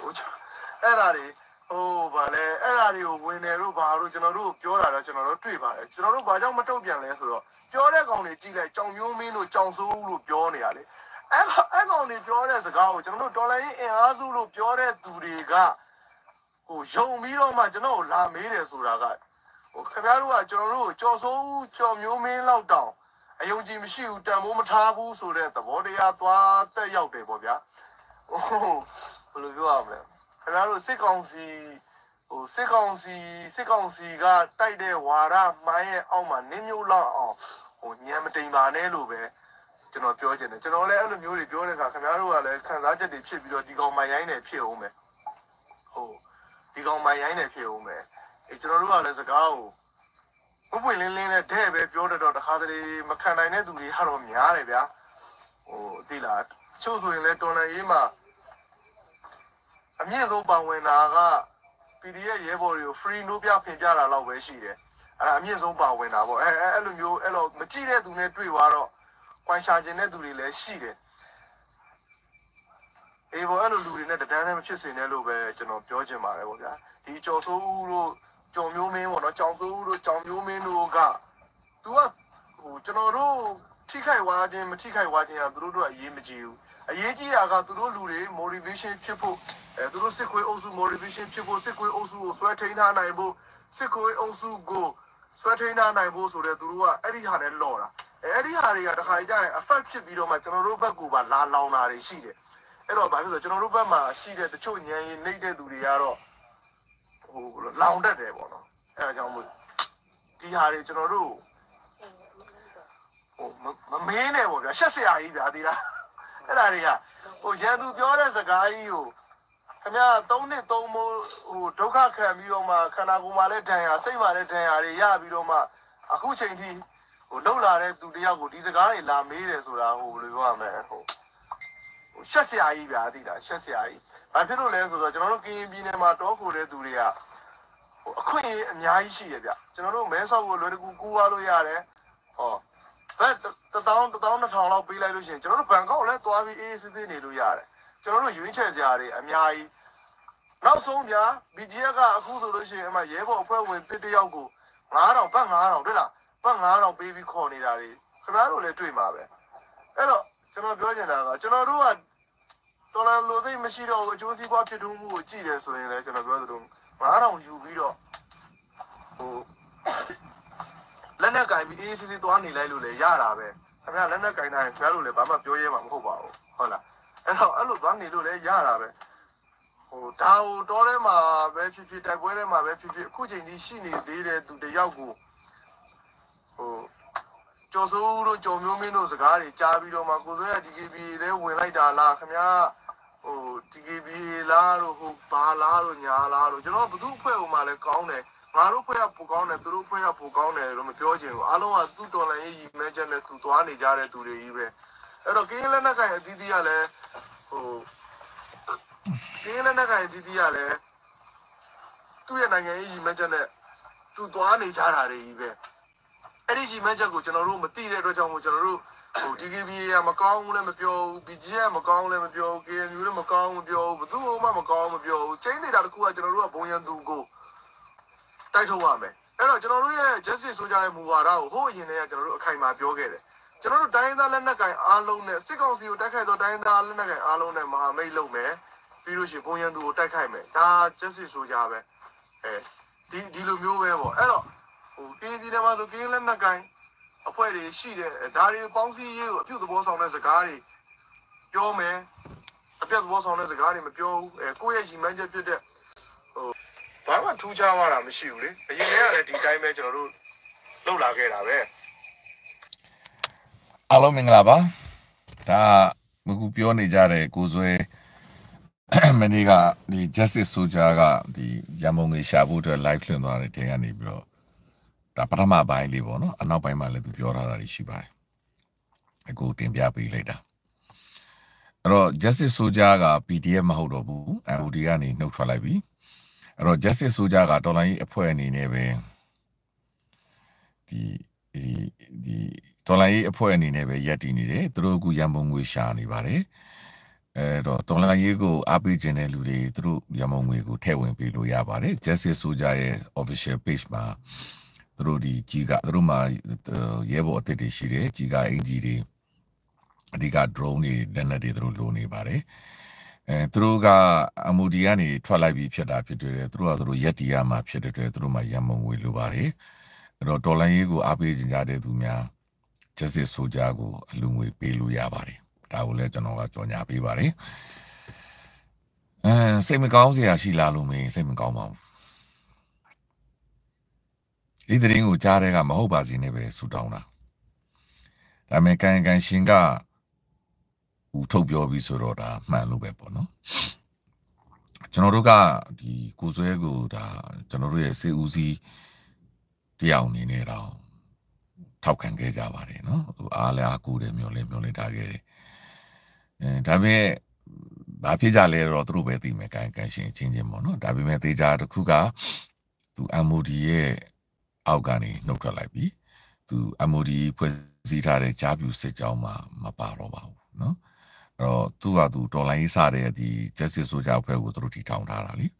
ဟိုကျွန်အဲ့ဒါတွေ ဟိုဗာလဲအဲ့ဒါတွေကိုဝင်တယ်တို့ဘာတို့ကျွန်တော်တို့ပြောတာတော့ကျွန်တော်တို့တွေ့ပါတယ်ကျွန်တော်တို့ဘာကြောင့်မတုတ်ပြန်လဲဆိုတော့ပြောတဲ့ကောင်တွေကြည့်လိုက်ကြောင်မျိုးမင်းတို့ကြောင်စိုးလို့ပြောနေရတယ်အဲ့အဲ့ကောင်တွေပြောတဲ့စကားကိုကျွန်တော်တို့ဒေါ်လာရင်းအင်အားစုလို့ပြောတဲ့သူတွေကဟိုယုံပြီးတော့မှကျွန်တော်ကိုလာမေးတယ်ဆိုတာကဟိုခင်ဗျားတို့ကကျွန်တော်တို့ကိုကြော်စိုးဦးကြော်မျိုးမင်းလောက်တောင်အယုံကြည်မရှိဘူးတန်ဖိုးမထားဘူးဆိုတဲ့သဘောတရားသွားတက်ရောက်တယ်ပေါ့ဗျာဟိုဘယ်လိုပြောရမလဲ ခင်ဗျားတို့စစ်ကောင်စီဟိုစစ်ကောင်စီစစ်ကောင်စီကတိုက်တဲ့ဝါရမိုင်းရဲ့အောက်မှာနင်းမျိုးလောက်အောင်ဟိုညံမတိမ်ပါနဲ့လို့ပဲကျွန်တော်ပြောချင်တယ်ကျွန်တော်လည်းအဲ့လိုမျိုးတွေပြောတဲ့အခါခင်ဗျားတို့ကလည်းခံစားချက်တွေဖြစ်ပြီးတော့ဒီကောင်မိုင်းရိုင်းနေဖြစ်အောင်မယ်ဟိုဒီကောင်မိုင်ရိုင်းနေဖြစ်ဦးမယ်အဲကျွန်တော်တို့ကလည်းစကားကိုဘပွင့်လင်းလင်းနဲ့တဲ့ပဲပြောတတ်တော့တခါတလေမခံနိုင်တဲ့သူတွေဟာတော့များတယ်ဗျာဟိုသိလားချို့ဆိုရင်လည်းတော်လန်ရေးမှာ အမြင့်ဆုံးပါဝင်တာက PDF ရဲဘော်တွေကို free နိုးပြဖင်ပြတာလောက်ပဲရှိတယ်အဲ့ဒါအမြင့်ဆုံးပါဝင်တာပေါ့အဲအဲအဲ့လိုမျိုးအဲ့လိုမကြည့်တဲ့သူနဲ့တွေ့သွားတော့ကွန်ရှာခြင်းတဲ့သူတွေလည်းရှိတယ်အေးဘောအဲ့လိုလူတွေနဲ့တဒန်းနဲ့မဖြစ်စေနဲ့လို့ပဲကျွန်တော်ပြောချင်ပါတယ်ဗောဗျာဒီကြော်ဆိုးဦးတို့ကြော်မျိုးမင်းပေါ့နော်ကြောင်ဆိုးဦးတို့ကြောင်မျိုးမင်းတို့က तू ကဟိုကျွန်တော်တို့ထိခိုက်သွားခြင်းမထိခိုက်သွားခြင်းကသူတို့တို့အရေးမကြီးဘူးအရေးကြီးတာကသူတို့လူတွေ motivation ဖြစ်ဖို့ အဲသူတို့စစ်ခွေးအုပ်စု motivation ဖြစ်ဖို့စစ်ခွေးအုပ်စုကိုဆွဲထိန်းထားနိုင်ဖို့စစ်ကိုအုပ်စုကိုဆွဲထိန်းထားနိုင်ဖို့ဆိုတဲ့သူတို့ကအဲ့ဒီဟာနဲ့လော်တာအဲအဲ့ဒီဟာတွေကတခါကြရင် effect ဖြစ်ပြီးတော့မှကျွန်တော်တို့ဘက်ကပါလာလောင်တာတွေရှိတယ်အဲ့တော့ဘာဖြစ်လို့ကျွန်တော်တို့ဘက်မှာရှိတဲ့တချို့ညံရင်နေတဲ့သူတွေကတော့ဟိုလောင်တတ်တယ်ပေါ့နော်အဲ့ဒါကြောင့်မို့ဒီဟာတွေကျွန်တော်တို့ဟိုမမင်းနဲ့ပေါ့ဗျာရှက်စရာကြီးဗျာဒီလားအဲ့ဒါတွေကဟိုရန်သူပြောတဲ့စကားကြီးကို ခင်ဗျာ၃နှစ်၃မိုးဟိုဒုက္ခခံပြီးတော့မှခန္ဓာကိုယ်မှာလည်းဒဏ်ရာစိတ်မှာလည်းဒဏ်ရာတွေရပြီးတော့မှအခုချိန်ထိဟိုလှုပ်လာတဲ့သူတယောက်ကိုဒီစကားတွေလာမေးတယ်ဆိုတာဟိုဘယ်လိုပြောရမလဲဟိုဟိုရှက်စရာကြီးဗျာသိလားရှက်စရာကြီးဘာဖြစ်လို့လဲဆိုတော့ကျွန်တော်တို့ကရင်ပြည်နယ်မှာတောခိုတဲ့သူတွေကဟိုအခွင့်အရေးအများကြီးရှိတယ်ဗျကျွန်တော်တို့မဲဆောက်ကိုလွယ်တကူကူးသွားလို့ရတယ်ဟောဘက်တစ်တောင်းတစ်တောင်းနှစ်ထောင်လောက်ပေးလိုက်လို့ရှိရင်ကျွန်တော်တို့ဘန်ကောက်လည်းသွားပြီးအေးအေးဆေးဆေးနေလို့ရတယ် ကျွန်တော်တို့ရွေးချယ်ကြရတယ်အများကြီးနောက်ဆုံးဗျာ BGF ကအခုဆိုလို့ရှိရင်အမရဲဘော်အဖွဲ့ဝင်တစ်တယောက်ကို9000ပတ်9000တွေ့လားပတ်9000ပေးပြီးခေါ်နေတာတွေခင်ဗျားတို့လည်းတွေ့မှာပဲအဲ့တော့ကျွန်တော်ပြောချင်တာကကျွန်တော်တို့ကတော်လန်လိုစိတ်မရှိတော့ဘူးအကျိုးစီးပွားဖြစ်ထုံးမှုကိုကြည့်တယ်ဆိုရင်လည်းကျွန်တော်ပြောသလို9000ယူပြီးတော့ဟိုလက်နဲ့ကင်ပြီးအေးစီးစီးသွားနေလိုက်လို့လည်းရတာပဲခင်ဗျားလက်နဲ့ကင်တိုင်းခင်ဗျားတို့လည်းဘာမှပြောရဲမှာမဟုတ်ပါဘူးဟုတ်လား အဲ့တော့အဲ့လိုသွားနေလို့လည်းရတာပဲဟိုဒါဟိုတောထဲမှာပဲဖြစ်ဖြစ်တိုက်ပွဲထဲမှာပဲဖြစ်ဖြစ်အခုချိန်ကြီးရှိနေသေးတဲ့သူတယောက်ကိုဟိုကျော်စိုးတို့ကျော်မျိုးမင်းတို့စကားတွေကြားပြီးတော့မှကိုစိုးရ DKB လဲဝင်လိုက်တာလားခင်ဗျာဟို DKB လားတို့ဟိုဘာလားတို့ညာလားတို့ကျွန်တော်ဘသူ့အဖွဲ့ဟိုမှာလဲကောင်းတယ်ငါတို့ဖွဲ့ကပူကောင်းတယ်သူတို့ဖွဲ့ကပူကောင်းတယ်လို့မပြောချင်ဘူးအားလုံးကသူ့တော်လိုင်းရေးရည်မှန်းချက်နဲ့သူသွားနေကြတဲ့သူတွေကြီးပဲ အဲ့တော့ကင်းလက်နက်ကိုင်အသီးသီးကလည်းဟိုကင်းလက်နက်ကင်တီးတီးရလဲသူ့ရဲ့နိုင်ငံရေးရည်မှန်းချက်နဲ့သူသွားနေကြတာတွေကြီးပဲအဲ့ဒီရည်မှန်းချက်ကိုကျွန်တော်တို့မသိတဲ့အတွက်ကြောင့်မို့ကျွန်တော်တို့ဟို DKB ကမကောင်းဘူးလည်းမပြောဘူး BG ကမကောင်းလည်းမပြောဘူး KNU လည်းမကောင်းမပြောဘူးဘသူမှမကောင်းမပြောဘူးချိန်နေတာတခုကကျွန်တော်တို့ကဘုံရန်သူကိုတိုက်ထုတ်ရမယ်အဲ့တော့ကျွန်တော်တို့ရဲ့ justice ဆိုကြတဲ့မူဝါဒကိုဟိုအရင်တည်းကကျွန်တော်တို့အခိုင်အမာပြောခဲ့တယ် ကျွန်တော်တို့တိုင်းသားလက်နက်ကင်အားလုံးနဲ့စစ်ကောင်စီကိုတိုက်ခိုက်တော့တိုင်းသားလက်နက်ကင်အားလုံးနဲ့မဟာမိတ်လုပ်မယ်ပြီးလို့ရှိရင်ဘုံရန်သူကိုတိုက်ခိုက်မယ်ဒါ justice ဆိုကြပဲအဲဒီဒီလိုမျိုးပဲပေါ့အဲ့တော့ဟိုကင်းပြည်နယ်မှာဆိုကင်းလက်နက်ကင်အဖွဲ့တွေရှိတယ်ဒါတွေပေါင်းစည်းရေးကိုအပြုသဘောဆောင်တဲ့စကားတွေပြောမယ်အပြတ်သဘောဆောင်တဲ့စကားတွေမပြောဘူးအဲကိုယ့်ရဲ့ရည်မှန်းချက်ဖြစ်တဲ့ဟိုဘာမှထူးခြားသွားတာမရှိဘူးလေအရင်ကလည်းဒီတိုင်းပဲကျွန်တော်တို့လှုပ်လာခဲ့တာပဲ
အားလုံးမင်္ဂလာပါဒါမကူပြောနေကြတဲ့ကိုဆွဲမနေ့ကဒီ justice soldier ကဒီရမုံငွေရှာဖို့အတွက် live လွှင့်သွားတဲ့တဲကနေပြီးတော့ဒါပထမပိုင်းလေးပေါ့နော်အနောက်ပိုင်းမှာလည်းသူပြောထားတာရှိပါတယ်အခုတင်ပြပေးလိုက်တာအဲ့တော့ justice soldier က PDF မဟုတ်တော့ဘူး MOD ကနေနှုတ်ထွက်လိုက်ပြီအဲ့တော့ justice soldier ကတော်လိုင်းအဖွဲ့အနေနဲ့ပဲဒီ ဒီဒီတော်လိုင်းအဖွဲ့အနေနဲ့ပဲယက်တည်နေတယ်သူတို့အခုရန်ပုံငွေရှာနေပါတယ်အဲတော့တော်လိုင်းရေးကိုအားပေးခြင်းတဲ့လူတွေသူတို့ရန်ပုံငွေကိုထည့်ဝင်ပေးလို့ရပါတယ် justice soldier ရဲ့ official page မှာသူတို့ဒီကြီးကသူတို့မှာရဲဘော်အသစ်တွေရှိတယ်ကြီးကအင်ဂျီတွေအဓိက drone တွေလက်နက်တွေသူတို့လိုနေပါတယ်အဲသူတို့ကအမူဒီကနေထွက်လိုက်ပြီးဖြစ်တာဖြစ်တယ်သူတို့ကသူတို့ရက်တီရမှာဖြစ်တဲ့အတွက်သူတို့မှာရန်မုံငွေလိုပါတယ် အဲ့တော့ဒေါ်လာရေးကိုအားပေးကြတဲ့သူများ justice soldier ကိုအလူငွေပေးလို့ရပါတယ်ဒါကိုလည်းကျွန်တော်ကကြော်ညာပေးပါတယ်အဲစိတ်မကောင်းစရာရှိလားလို့မင်းစိတ်မကောင်းပါဘူးဒီတရင်ကိုကြားတဲ့ကမဟုတ်ပါစေနဲ့ပဲဆူတောင်းတာဒါပေမဲ့ကန်ကန်ရှင်ကဦးထုတ်ပြောပြီးဆိုတော့ဒါမှန်လို့ပဲပေါ့နော်ကျွန်တော်တို့ကဒီကိုဆွဲကိုဒါကျွန်တော်တို့ရဲ့စေဦးစီး တယောက်အနေနဲ့တော့ထောက်ခံခဲ့ကြပါတယ်နော်အားလည်းအားကိုးတယ်မျိုးလည်းမျိုးလည်းထားခဲ့တယ်အဲဒါပေမဲ့ဘာဖြစ်ကြလဲတော့သူတို့ပဲသိမယ်ကန်ကန်ရှင်ချင်းချင်းပေါ့နော်ဒါပေမဲ့သေချာတစ်ခုကသူ MOD ရဲ့အောက်ကနေနှုတ်ထွက်လိုက်ပြီသူ MOD ဖွဲ့စည်းထားတဲ့ကြားပြူစစ်ကြောင်းမှာမပါတော့ပါဘူးနော်အဲ့တော့သူကသူတော်လိုင်းရေးစတဲ့ဒီ Justice Soldier အဖွဲ့ကိုသူတို့ထီထောင်ထားတာလीအ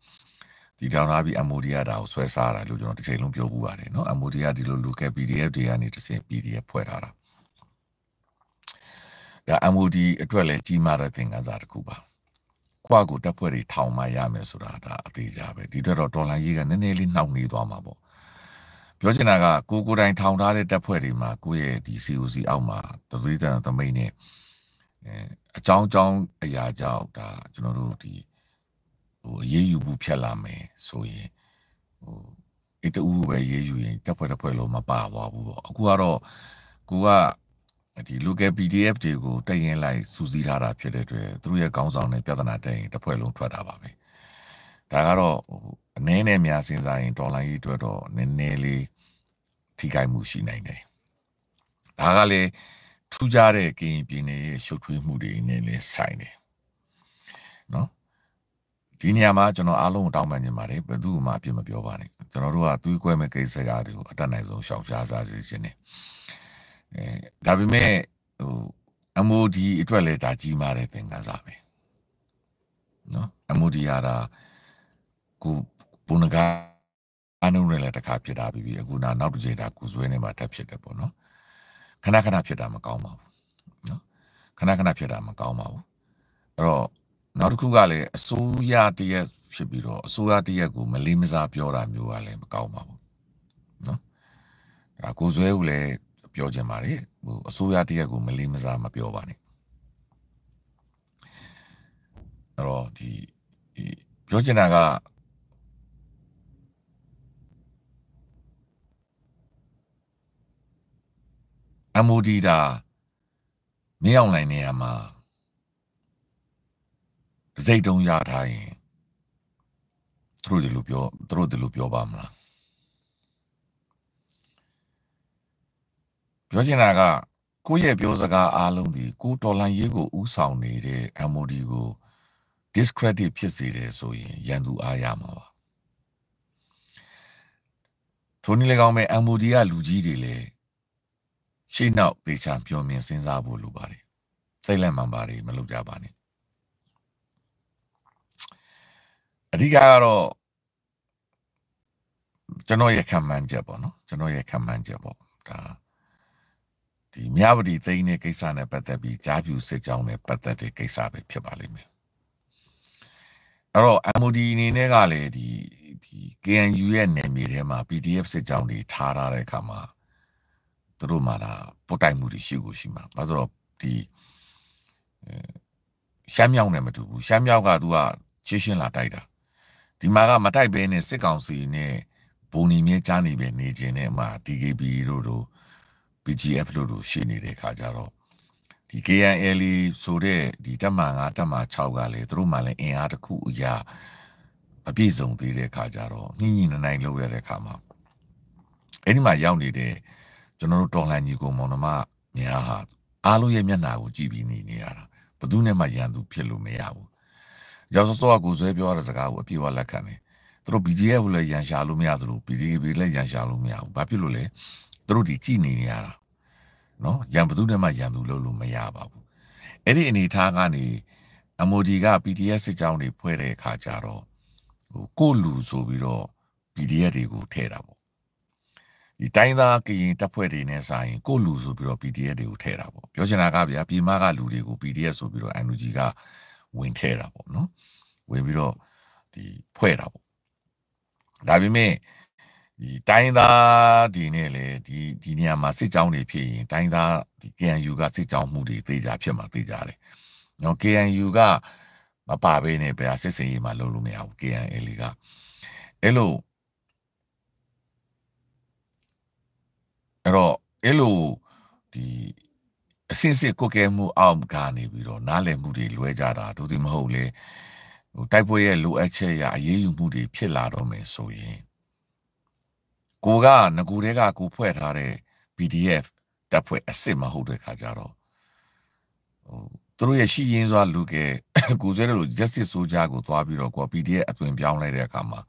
တီထောင်ထားပြီး MOD ကဒါကိုဆွဲစားတာလို့ကျွန်တော်တစ်ချိန်လုံးပြောပူပါတယ်เนาะ MOD ကဒီလို local PDF တွေကနေတစ်စင် PDF ဖွဲ့ထားတာဒါ MOD အတွက်လည်းကြီးမားတဲ့သင်ခန်းစာတစ်ခုပါ ကွာကိုတက်ဖွဲ့တွေထောင်မှရမယ်ဆိုတာဒါအသေးကြပဲဒီအတွက်တော့ဒေါ်လာရေးကနည်းနည်းလေးနှောက်နေသွားမှာပေါ့ပြောချင်တာကကိုကိုတိုင်ထောင်ထားတဲ့တက်ဖွဲ့တွေမှာကိုယ့်ရဲ့ဒီ COC အောက်မှာသတိတန်သမိန်နဲ့အဲအကြောင်းအကြောင်းအရာကြောင့်ဒါကျွန်တော်တို့ဒီ ဟိုအေးယူမှုဖြတ်လာမယ်ဆိုရင်ဟိုအတူပဲအေးယူရင်တက်ဖွဲ့တက်ဖွဲ့လုံးမပါသွားဘူးပေါ့အခုကတော့ကိုကဒီ local PDF တွေကိုတက်ရင်လိုက်စူးစီးထားတာဖြစ်တဲ့အတွက်သူတို့ရဲ့ခေါင်းဆောင်နဲ့ပြဿနာတက်ရင်တစ်ဖွဲ့လုံးထွက်တာပါပဲဒါကတော့ဟိုအနည်းနဲ့များစဉ်းစားရင်ဒေါ်လာကြီးအတွက်တော့နည်းနည်းလေးထိခိုက်မှုရှိနိုင်တယ်ဒါကလည်းထူးခြားတဲ့ကရင်ပြည်နယ်ရဲ့ရှုပ်ထွေးမှုတွေနဲ့လည်းဆိုင်တယ်နော် ဒီနေရာမှာကျွန်တော်အားလုံးကိုတောင်းပန်နေပါတယ်ဘယ်သူမှအပြစ်မပြောပါနဲ့ကျွန်တော်တို့ကသွေးကွဲမဲ့ကိစ္စကားတွေကိုအတတ်နိုင်ဆုံးရှောင်ရှားစားစေခြင်းနဲ့အဲဒါပေမဲ့ဟို MOD အတွက်လည်းဒါကြီးမားတဲ့သင်ခန်းစာပဲနော် MOD ရတာကိုဘုန်းကအနုရလည်းတစ်ခါဖြစ်တာပြီးပြီအခုနောက်နောက်တစ်ချိန်ဒါကုဆွဲနေမှာတက်ဖြစ်တယ်ပေါ့နော်ခဏခဏဖြစ်တာမကောင်းပါဘူးနော်ခဏခဏဖြစ်တာမကောင်းပါဘူးအဲ့တော့ နောက်တစ်ခုကလည်းအစိုးရတရက်ဖြစ်ပြီးတော့အစိုးရတရက်ကိုမလေးမစားပြောတာမျိုးကလည်းမကောင်းပါဘူးနော်ဒါကိုဆွဲဦးလည်းပြောချင်ပါတယ်ဟိုအစိုးရတရက်ကိုမလေးမစားမပြောပါနဲ့အဲ့တော့ဒီပြောချင်တာက MOD ဒါမင်းအောင်နိုင်နေရမှာ စိတ်တုံးရထားရင်သူတို့ဒီလိုပြောသူတို့ဒီလိုပြောပါမလားပြောချင်တာကကိုယ့်ရဲ့ပြောစကားအားလုံးဒီကိုဒေါ်လာရေးကိုဥဆောင်နေတဲ့ MOD ကို discredit ဖြစ်စေတယ်ဆိုရင်ရန်သူအားရမှာပါထိုနည်းလည်းကောင်းမဲ့ MOD ကလူကြီးတွေလည်းရှေ့နောက်သေချာပြောမြင်စဉ်းစားဖို့လိုပါတယ်စိတ်လက်မှန်ပါတယ်မလုပ်ကြပါနဲ့ အဓိကကတော့ကျွန်တော်ရဲ့ခံမှန်းချက်ပေါ့နော်ကျွန်တော်ရဲ့ခံမှန်းချက်ပေါ့ဒါဒီမြဝတီသိန်းတဲ့ကိစ္စနဲ့ပတ်သက်ပြီးကြားပြူစစ်ကြောင်းနဲ့ပတ်သက်တဲ့ကိစ္စပဲဖြစ်ပါလိမ့်မယ်အဲ့တော့ MOD အနေနဲ့ကလည်းဒီဒီ KNU ရဲ့နယ်မြေထဲမှာ PDF စစ်ကြောင်းတွေထားထားတဲ့အခါမှာသူတို့မှာဒါပုတ်တိုက်မှုတွေရှိကိုရှိမှာဘာလို့ဆိုတော့ဒီရှမ်းမြောက်နဲ့မတူဘူးရှမ်းမြောက်ကသူကချေရှင်းလာတိုက်တာ ဒီမှာကမတိုက်ဘဲနဲ့စစ်ကောင်စီနဲ့ဘုံနေမြဲကြားနေပဲနေခြင်းနဲ့မှာ DKB တို့တို့ BGF တို့တို့ရှိနေတဲ့ခါကြတော့ဒီ KNL ဆိုတဲ့ဒီတက်မှန်5တက်မှ6ကလည်းသူတို့မှလည်းအင်အားတစ်ခုအရာအပြည့်စုံသေးတဲ့ခါကြတော့ညှိညှိနှိုင်းနှိုင်းလုပ်ရတဲ့ခါမှာအဲ့ဒီမှာရောက်နေတဲ့ကျွန်တော်တို့တော်လှန်ကြီးကိုမောင်နှမများဟာအားလုံးရဲ့မျက်နှာကိုကြည့်ပြီးနေနေရတာဘယ်သူနဲ့မှရန်သူဖြစ်လို့မရဘူး။ ကြောက်စောစောကကိုဆွဲပြောရတဲ့စကားကိုအပြည့်အဝလက်ခံတယ်။သူတို့ BGF လည်းရန်ရှာလို့မရသလို PDB လည်းရန်ရှာလို့မရဘူး။ဘာဖြစ်လို့လဲ။သူတို့ဒီကြည့်နေနေရတာ။နော်ရန်ဘယ်သူနဲ့မှရန်သူလုပ်လို့မရပါဘူး။အဲ့ဒီအနေထားကနေ MOD က PDF စစ်ကြောင်းတွေဖွဲ့တဲ့အခါကျတော့ဟိုကိုလူဆိုပြီးတော့ PDF တွေကိုထည့်တာပေါ့ဒီတိုင်းသားကရင်တပ်ဖွဲ့တွေနဲ့ဆိုင်ကိုလူဆိုပြီးတော့ PDF တွေကိုထည့်တာပေါ့ပြောချင်တာကဗျာပြည်မကလူတွေကို PDF ဆိုပြီးတော့ NUG က ဝင်ထည့်တာပေါ့နော်ဝင်ပြီးတော့ဒီဖွဲ့တာပေါ့ဒါပေမဲ့ဒီတိုင်းသားဒီနဲ့လေဒီဒီနေရာမှာစစ်ကြောင်းတွေဖြစ်ရင်တိုင်းသားဒီ KNU ကစစ်ကြောင်းမှုတွေသေချာဖြစ်မှာသေချာတယ်နော် KNU ကမပါဘဲနဲ့ဗျာစစ်စင်ရေးမှာလုပ်လို့မရဘူး KNL ကအဲ့လိုအဲ့တော့အဲ့လိုဒီ အစင်စစ်ကိုကဲမှုအောက်ကနေပြီးတော့နားလည်မှုတွေလွဲကြတာတို့ဒီမဟုတ်လေဟိုတိုက်ပွဲရဲ့လိုအပ်ချက်ရအရေးယူမှုတွေဖြစ်လာတော့မယ်ဆိုရင်ကိုကငကူတဲကကိုဖွဲ့ထားတဲ့ PDF တပ်ဖွဲ့အစ်စ်မဟုတ်တဲ့ခါကြတော့ဟိုသူတို့ရဲ့ရှိရင်းစွာလူကဲကိုဆွဲတယ်လို့ justice soldier ကိုသွားပြီးတော့ကို PDF အသွင်ပြောင်းလိုက်တဲ့အခါမှာ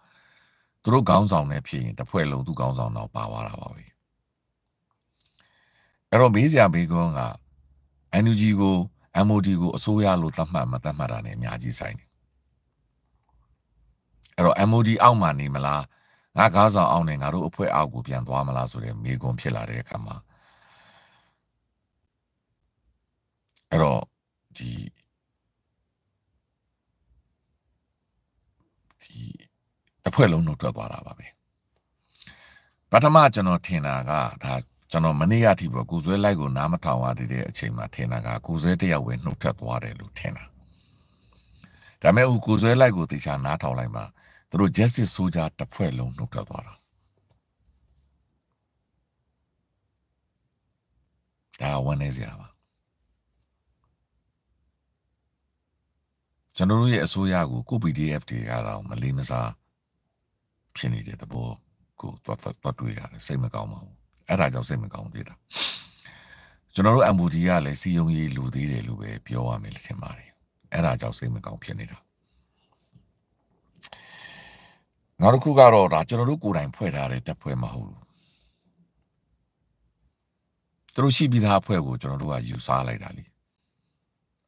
သူတို့ခေါင်းဆောင်နဲ့ဖြစ်ရင်တစ်ဖွဲ့လုံးသူခေါင်းဆောင်တော့ပါသွားတာပါပဲအဲ့တော့မေးစရာမေးခွန်းက NUG ကို MOD ကိုအစိုးရလို့သတ်မှတ်မသတ်မှတ်တာ ਨੇ အများကြီးဆိုင်တယ်အဲ့တော့ MOD အောက်မှာနေမလားငါကားဆောင်အောင်နေငါတို့အဖွဲ့အောက်ကိုပြန်သွားမလားဆိုတဲ့မေးခွန်းဖြစ်လာတဲ့အခါမှာအဲ့တော့ဒီဒီအဖွဲ့လုံးတို့ထွက်သွားတာပါပဲပထမကျွန်တော်ထင်တာကဒါ ကျွန်တော်မနေ့ကထိပေါ့ကိုဆွဲလိုက်ကိုနားမထောင်ရတဲ့အချိန်မှာထင်တာကကိုဆွဲတယောက်ပဲနှုတ်ထွက်သွားတယ်လို့ထင်တာဒါပေမဲ့ဦးကိုဆွဲလိုက်ကိုတေချာနားထောင်လိုက်မှာသူတို့ justice soldier တစ်ဖွဲ့လုံးနှုတ်ထွက်သွားတာဒါဝန်နေစရာပါကျွန်တော်တို့ရဲ့အစိုးရကိုကို PDF တွေကတော့မလေးမစားဖြစ်နေတဲ့သဘောကိုတွတ်တွတ်တွေ့ရတယ်စိတ်မကောင်းပါဘူး အဲ့ဒါကြောင့်စိတ်မကောင်းသေးတာကျွန်တော်တို့ MOD ကလည်းစီယုံရေးလူသေးတယ်လို့ပဲပြောရမယ်ထင်ပါတယ်အဲ့ဒါကြောင့်စိတ်မကောင်းဖြစ်နေတာနောက်တစ်ခုကတော့ဒါကျွန်တော်တို့ကိုယ်တိုင်ဖွဲ့ထားတဲ့တပ်ဖွဲ့မဟုတ်ဘူးသူတို့ရှိပြီးသားအဖွဲ့ကိုကျွန်တော်တို့ကယူဆလိုက်တာလी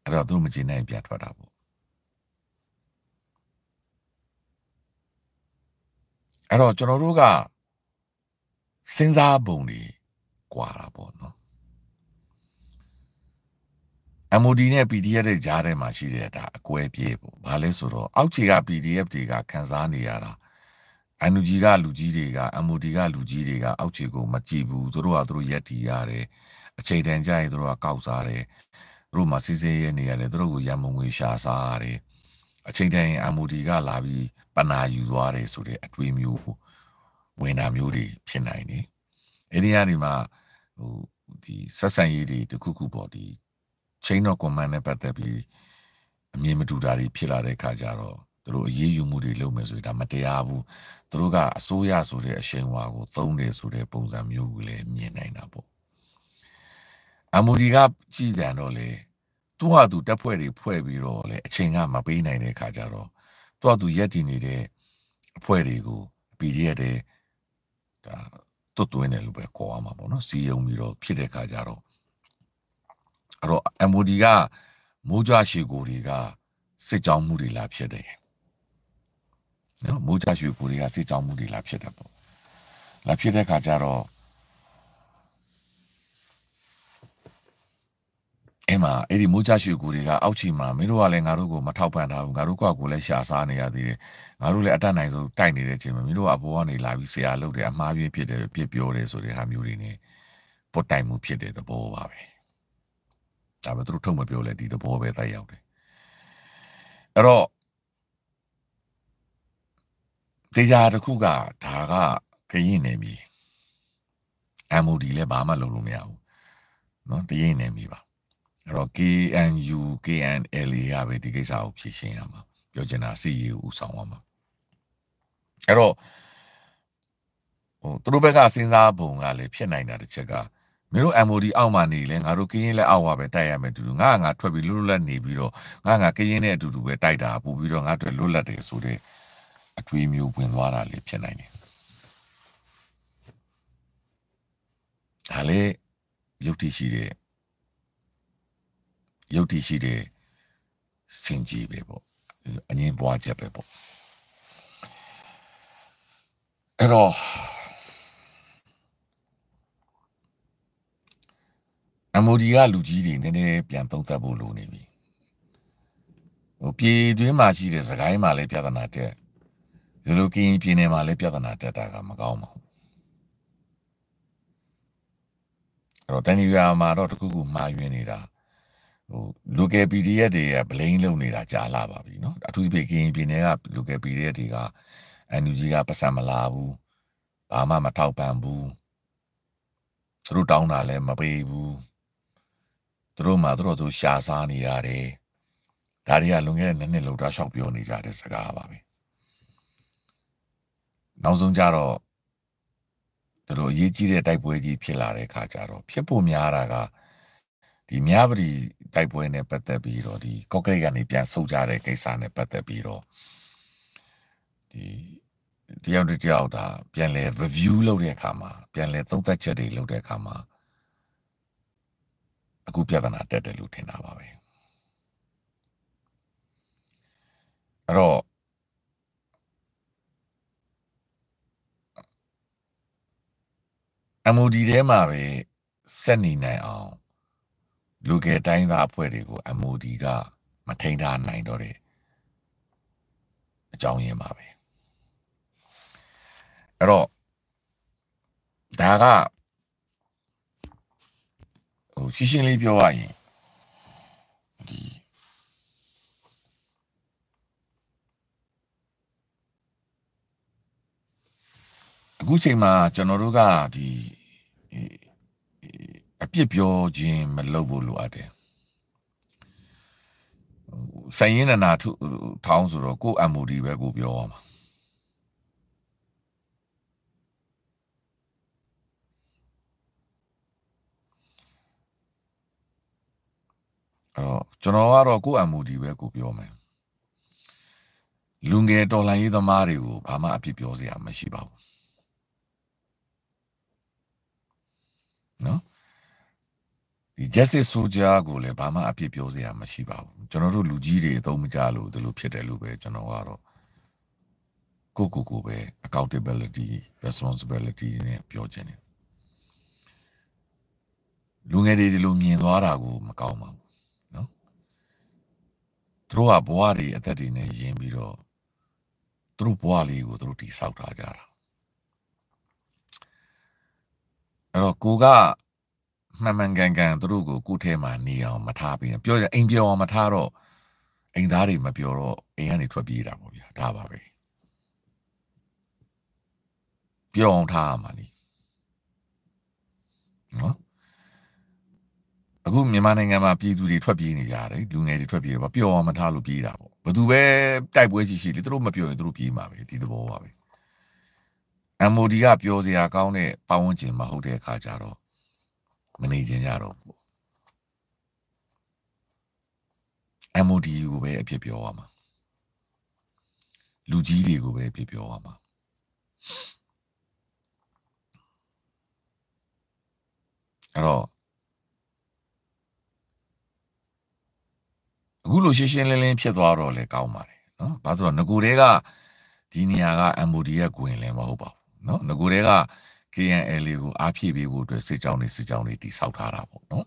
အဲ့တော့သူတို့မကျေနပ်ပြထွက်တာပေါ့အဲ့တော့ကျွန်တော်တို့က စဉ်းစားပုံတွေကွာတာပေါ့နော် MOD နဲ့ PDF တွေကြားထဲမှာရှိတဲ့ဒါအကွဲပြေးပေါ့ဘာလဲဆိုတော့အောက်ခြေက PDF တွေကခန်းစားနေရတာ NUG ကလူကြီးတွေက MOD ကလူကြီးတွေကအောက်ခြေကိုမကြည့်ဘူးသူတို့ကသူတို့ရက်တီရတယ်အချိန်တန်ကြရင်သူတို့ကကောက်စားတယ်သူတို့မှစီစီရဲနေရတယ်သူတို့ကိုရမုံငွေရှာစားရတယ်အချိန်တန်ရင် MOD ကလာပြီးပနာယူသွားတယ်ဆိုတဲ့အတွေးမျိုး ဝင်တာမျိုးတွေဖြစ်နိုင်တယ်အဲ့ဒီကနေမှဟိုဒီဆက်ဆံရေးတွေတခုခုပေါ့ဒီ chain of command နဲ့ပတ်သက်ပြီးအမြင်မတူတာတွေဖြစ်လာတဲ့ခါကျတော့သူတို့အရေးယူမှုတွေလုပ်မယ်ဆိုရင်ဒါမတရားဘူးသူတို့ကအစိုးရဆိုတဲ့အရှိန်ဝါကိုသုံးတယ်ဆိုတဲ့ပုံစံမျိုးကိုလည်းမြင်နိုင်တာပေါ့အမူဒီကကြည်တန်တော့လေသူဟာသူတက်ဖွဲ့တွေဖွဲ့ပြီးတော့လေအချိန်ကမပေးနိုင်တဲ့ခါကျတော့သူဟာသူရက်တည်နေတဲ့အဖွဲ့တွေကို PDF တဲ့ ဒါတွတ်သွင်းတယ်လို့ပဲခေါ်ရမှာပေါ့နော်စီယုံပြီးတော့ဖြစ်တဲ့ခါကျတော့အဲ့တော့ MOD ကမိုးကြွရှေကိုတွေကစစ်ကြောင်းမှုတွေလာဖြစ်တယ်နော်မိုးကြွရှေကိုတွေကစစ်ကြောင်းမှုတွေလာဖြစ်တယ်ပေါ့လာဖြစ်တဲ့ခါကျတော့ အဲ့မှာအဲ့ဒီမိုးကြရွှေကူတွေကအောက်ချီမှာမင်းတို့ကလည်းငါတို့ကိုမထောက်ပံ့ထားဘူးငါတို့ကကိုလည်းရှာစားနေရသေးတယ်ငါတို့လည်းအတက်နိုင်ဆုံးတိုက်နေတဲ့အချိန်မှာမင်းတို့ကအပေါ်ကနေလာပြီးဆရာလုပ်တယ်အမှားပြင်းဖြစ်တယ်ပြစ်ပြောတယ်ဆိုတဲ့ဟာမျိုးတွေနဲ့ပုတ်တိုင်မှုဖြစ်တဲ့သဘောပါပဲဒါပဲသူတို့ထုတ်မပြောလဲဒီသဘောပဲတိုက်ရောက်တယ်အဲ့တော့တရားတစ်ခုကဒါကကရင်နေပြီ MOD လည်းဘာမှလုပ်လို့မရဘူးเนาะတရင်နေပြီပါ အဲ့တော့ KNU KNL ရပဲဒီကိစ္စကိုဖြေရှင်းရမှာပြောချင်တာစီရေးဦးဆောင်ရမှာအဲ့တော့ဟိုသူတို့ဘက်ကစဉ်းစားပုံကလည်းဖြစ်နိုင်တာတစ်ချက်ကမင်းတို့ MOD အောက်မှာနေလဲငါတို့ကရင်လက်အောက်ပါပဲတိုက်ရမယ်တူတူငါငါထွက်ပြီးလွတ်လပ်နေပြီးတော့ငါငါကရင်နဲ့အတူတူပဲတိုက်တာပို့ပြီးတော့ငါတို့လွတ်လပ်တယ်ဆိုတဲ့အထွေးမျိုးဝင်သွားတာလည်းဖြစ်နိုင်တယ်ဒါလည်းယုတ်တိရှိတဲ့ ယုတ်တိရှိတဲ့စင်ကြီးပဲပေါ့အငင်းပွားချက်ပဲပေါ့အဲ့တော့အမိုဒီကလူကြီးတွေနည်းနည်းပြန်သုံးသပ်ဖို့လိုနေပြီဟိုပြည်တွင်းမှာရှိတဲ့စကိုင်းမှာလည်းပြဿနာတက်ဒီလိုကင်းပြည်နယ်မှာလည်းပြဿနာတက်တာကမကောင်းပါဘူးအဲ့တော့တန်နီယာမှာတော့တခုခုမှားယွင်းနေတာ ဟို local PDF တွေကဘလိန်လုံနေတာကြာလာပါပြီเนาะအထူးသဖြင့်ကရင်ပြည်နယ်က local PDF တွေက NUG ကပတ်စံမလာဘူးဘာမှမထောက်ပံ့ဘူးသူတို့တောင်းတာလည်းမပေးဘူးသူတို့မှသူတို့သူရှာစားနေရတယ်ဒါတွေကလွန်ခဲ့တဲ့နှစ်နှစ်လောက်တော့ရှောက်ပြောနေကြတဲ့စကားပါပဲနောက်ဆုံးကြတော့သူတို့အရေးကြီးတဲ့တိုက်ပွဲကြီးဖြစ်လာတဲ့အခါကျတော့ဖြစ်ဖို့များတာကဒီမြပရီ တိုက်ပွဲနဲ့ပတ်သက်ပြီးတော့ဒီကော့ကရိတ်ကနေပြန်ဆုတ်ကြတဲ့ကိစ္စနဲ့ပတ်သက်ပြီးတော့ဒီတယောက်တစ်ယောက်ဒါပြန်လဲ review လုပ်တဲ့အခါမှာပြန်လဲသုံးသပ်ချက်တွေလုပ်တဲ့အခါမှာအခုပြဿနာတက်တယ်လို့ထင်တာပါပဲအဲ့တော့ MOD ထဲမှာပဲစက်နေနိုင်အောင် လူငယ်တိုင်းသားအဖွဲ့တွေကို MOD ကမထိန်ထားနိုင်တော့တဲ့အကြောင်းရင်းပါပဲအဲ့တော့ဒါကဟိုရှင်းရှင်းလေးပြောရရင်ဒီအခုချိန်မှာကျွန်တော်တို့ကဒီ အပြစ်ပြောခြင်းမလုပ်ဖို့လိုအပ်တယ်ဆိုင်ရင်နာထုထောင်းဆိုတော့ကို MOD ပဲကိုပြောရမှာအဲ့တော့ကျွန်တော်ကတော့ကို MOD ပဲကိုပြောမယ်လူငယ်တော်လှန်ရေးသမားတွေကိုဘာမှအပြစ်ပြောစရာမရှိပါဘူးနော်ဒီ justice soldier ကိုလည်းဘာမှအပြစ်ပြောစရာမရှိပါဘူးကျွန်တော်တို့လူကြီးတွေအသုံးမကျလို့ဒီလိုဖြစ်တယ်လို့ပဲကျွန်တော်ကတော့ကိုကိုကိုပဲ accountability responsibility နဲ့ပြောချင်တယ်လူငယ်တွေဒီလိုမြင်သွားတာကိုမကောင်းပါဘူးနော်သူတို့ကဘဝတွေအသက်တွေနဲ့ယဉ်ပြီးတော့သူတို့ဘဝလေးကိုသူတို့တိဆောက်ထားကြတာအဲ့တော့ကိုက မှန်မှန်ကန်ကန်သူတို့ကိုကိုယ်ထဲမှာနေအောင်မထားပြီးပြောရအိမ်ပြောအောင်မထားတော့အိမ်သားတွေမပြောတော့အိမ်ကနေထွက်ပြေးတာပေါ့ဗျာဒါပါပဲပြောအောင်ထားရမှာလीနော်အခုမြန်မာနိုင်ငံမှာပြည်သူတွေထွက်ပြေးနေကြတယ်လူငယ်တွေထွက်ပြေးတော့ပျော်အောင်မထားလို့ပြေးတာပေါ့ဘသူပဲတိုက်ပွဲရှိရှိလေသူတို့မပျော်ရင်သူတို့ပြေးမှာပဲဒီသဘောပါပဲ MOD ကပြောစရာကောင်းတဲ့ပတ်ဝန်းကျင်မဟုတ်တဲ့အခါကျတော့ မနေခြင်းကြတော့ဘူး MOD ကိုပဲအဖြစ်ပြောရမှာလူကြီးတွေကိုပဲအဖြစ်ပြောရမှာအဲ့တော့အခုလိုရှင်းရှင်းလင်းလင်းဖြစ်သွားတော့လေကောင်းပါတယ်နော်ဘာလို့လဲငကိုတွေကဒီနေရာက MOD ရဲ့ဂွင်လည်းမဟုတ်ပါဘူးနော်ငကိုတွေက KNL ကိုအားဖြည့်ပေးဖို့အတွက်စစ်ကြောင်းတွေစစ်ကြောင်းတွေတိဆောက်ထားတာပေါ့နော်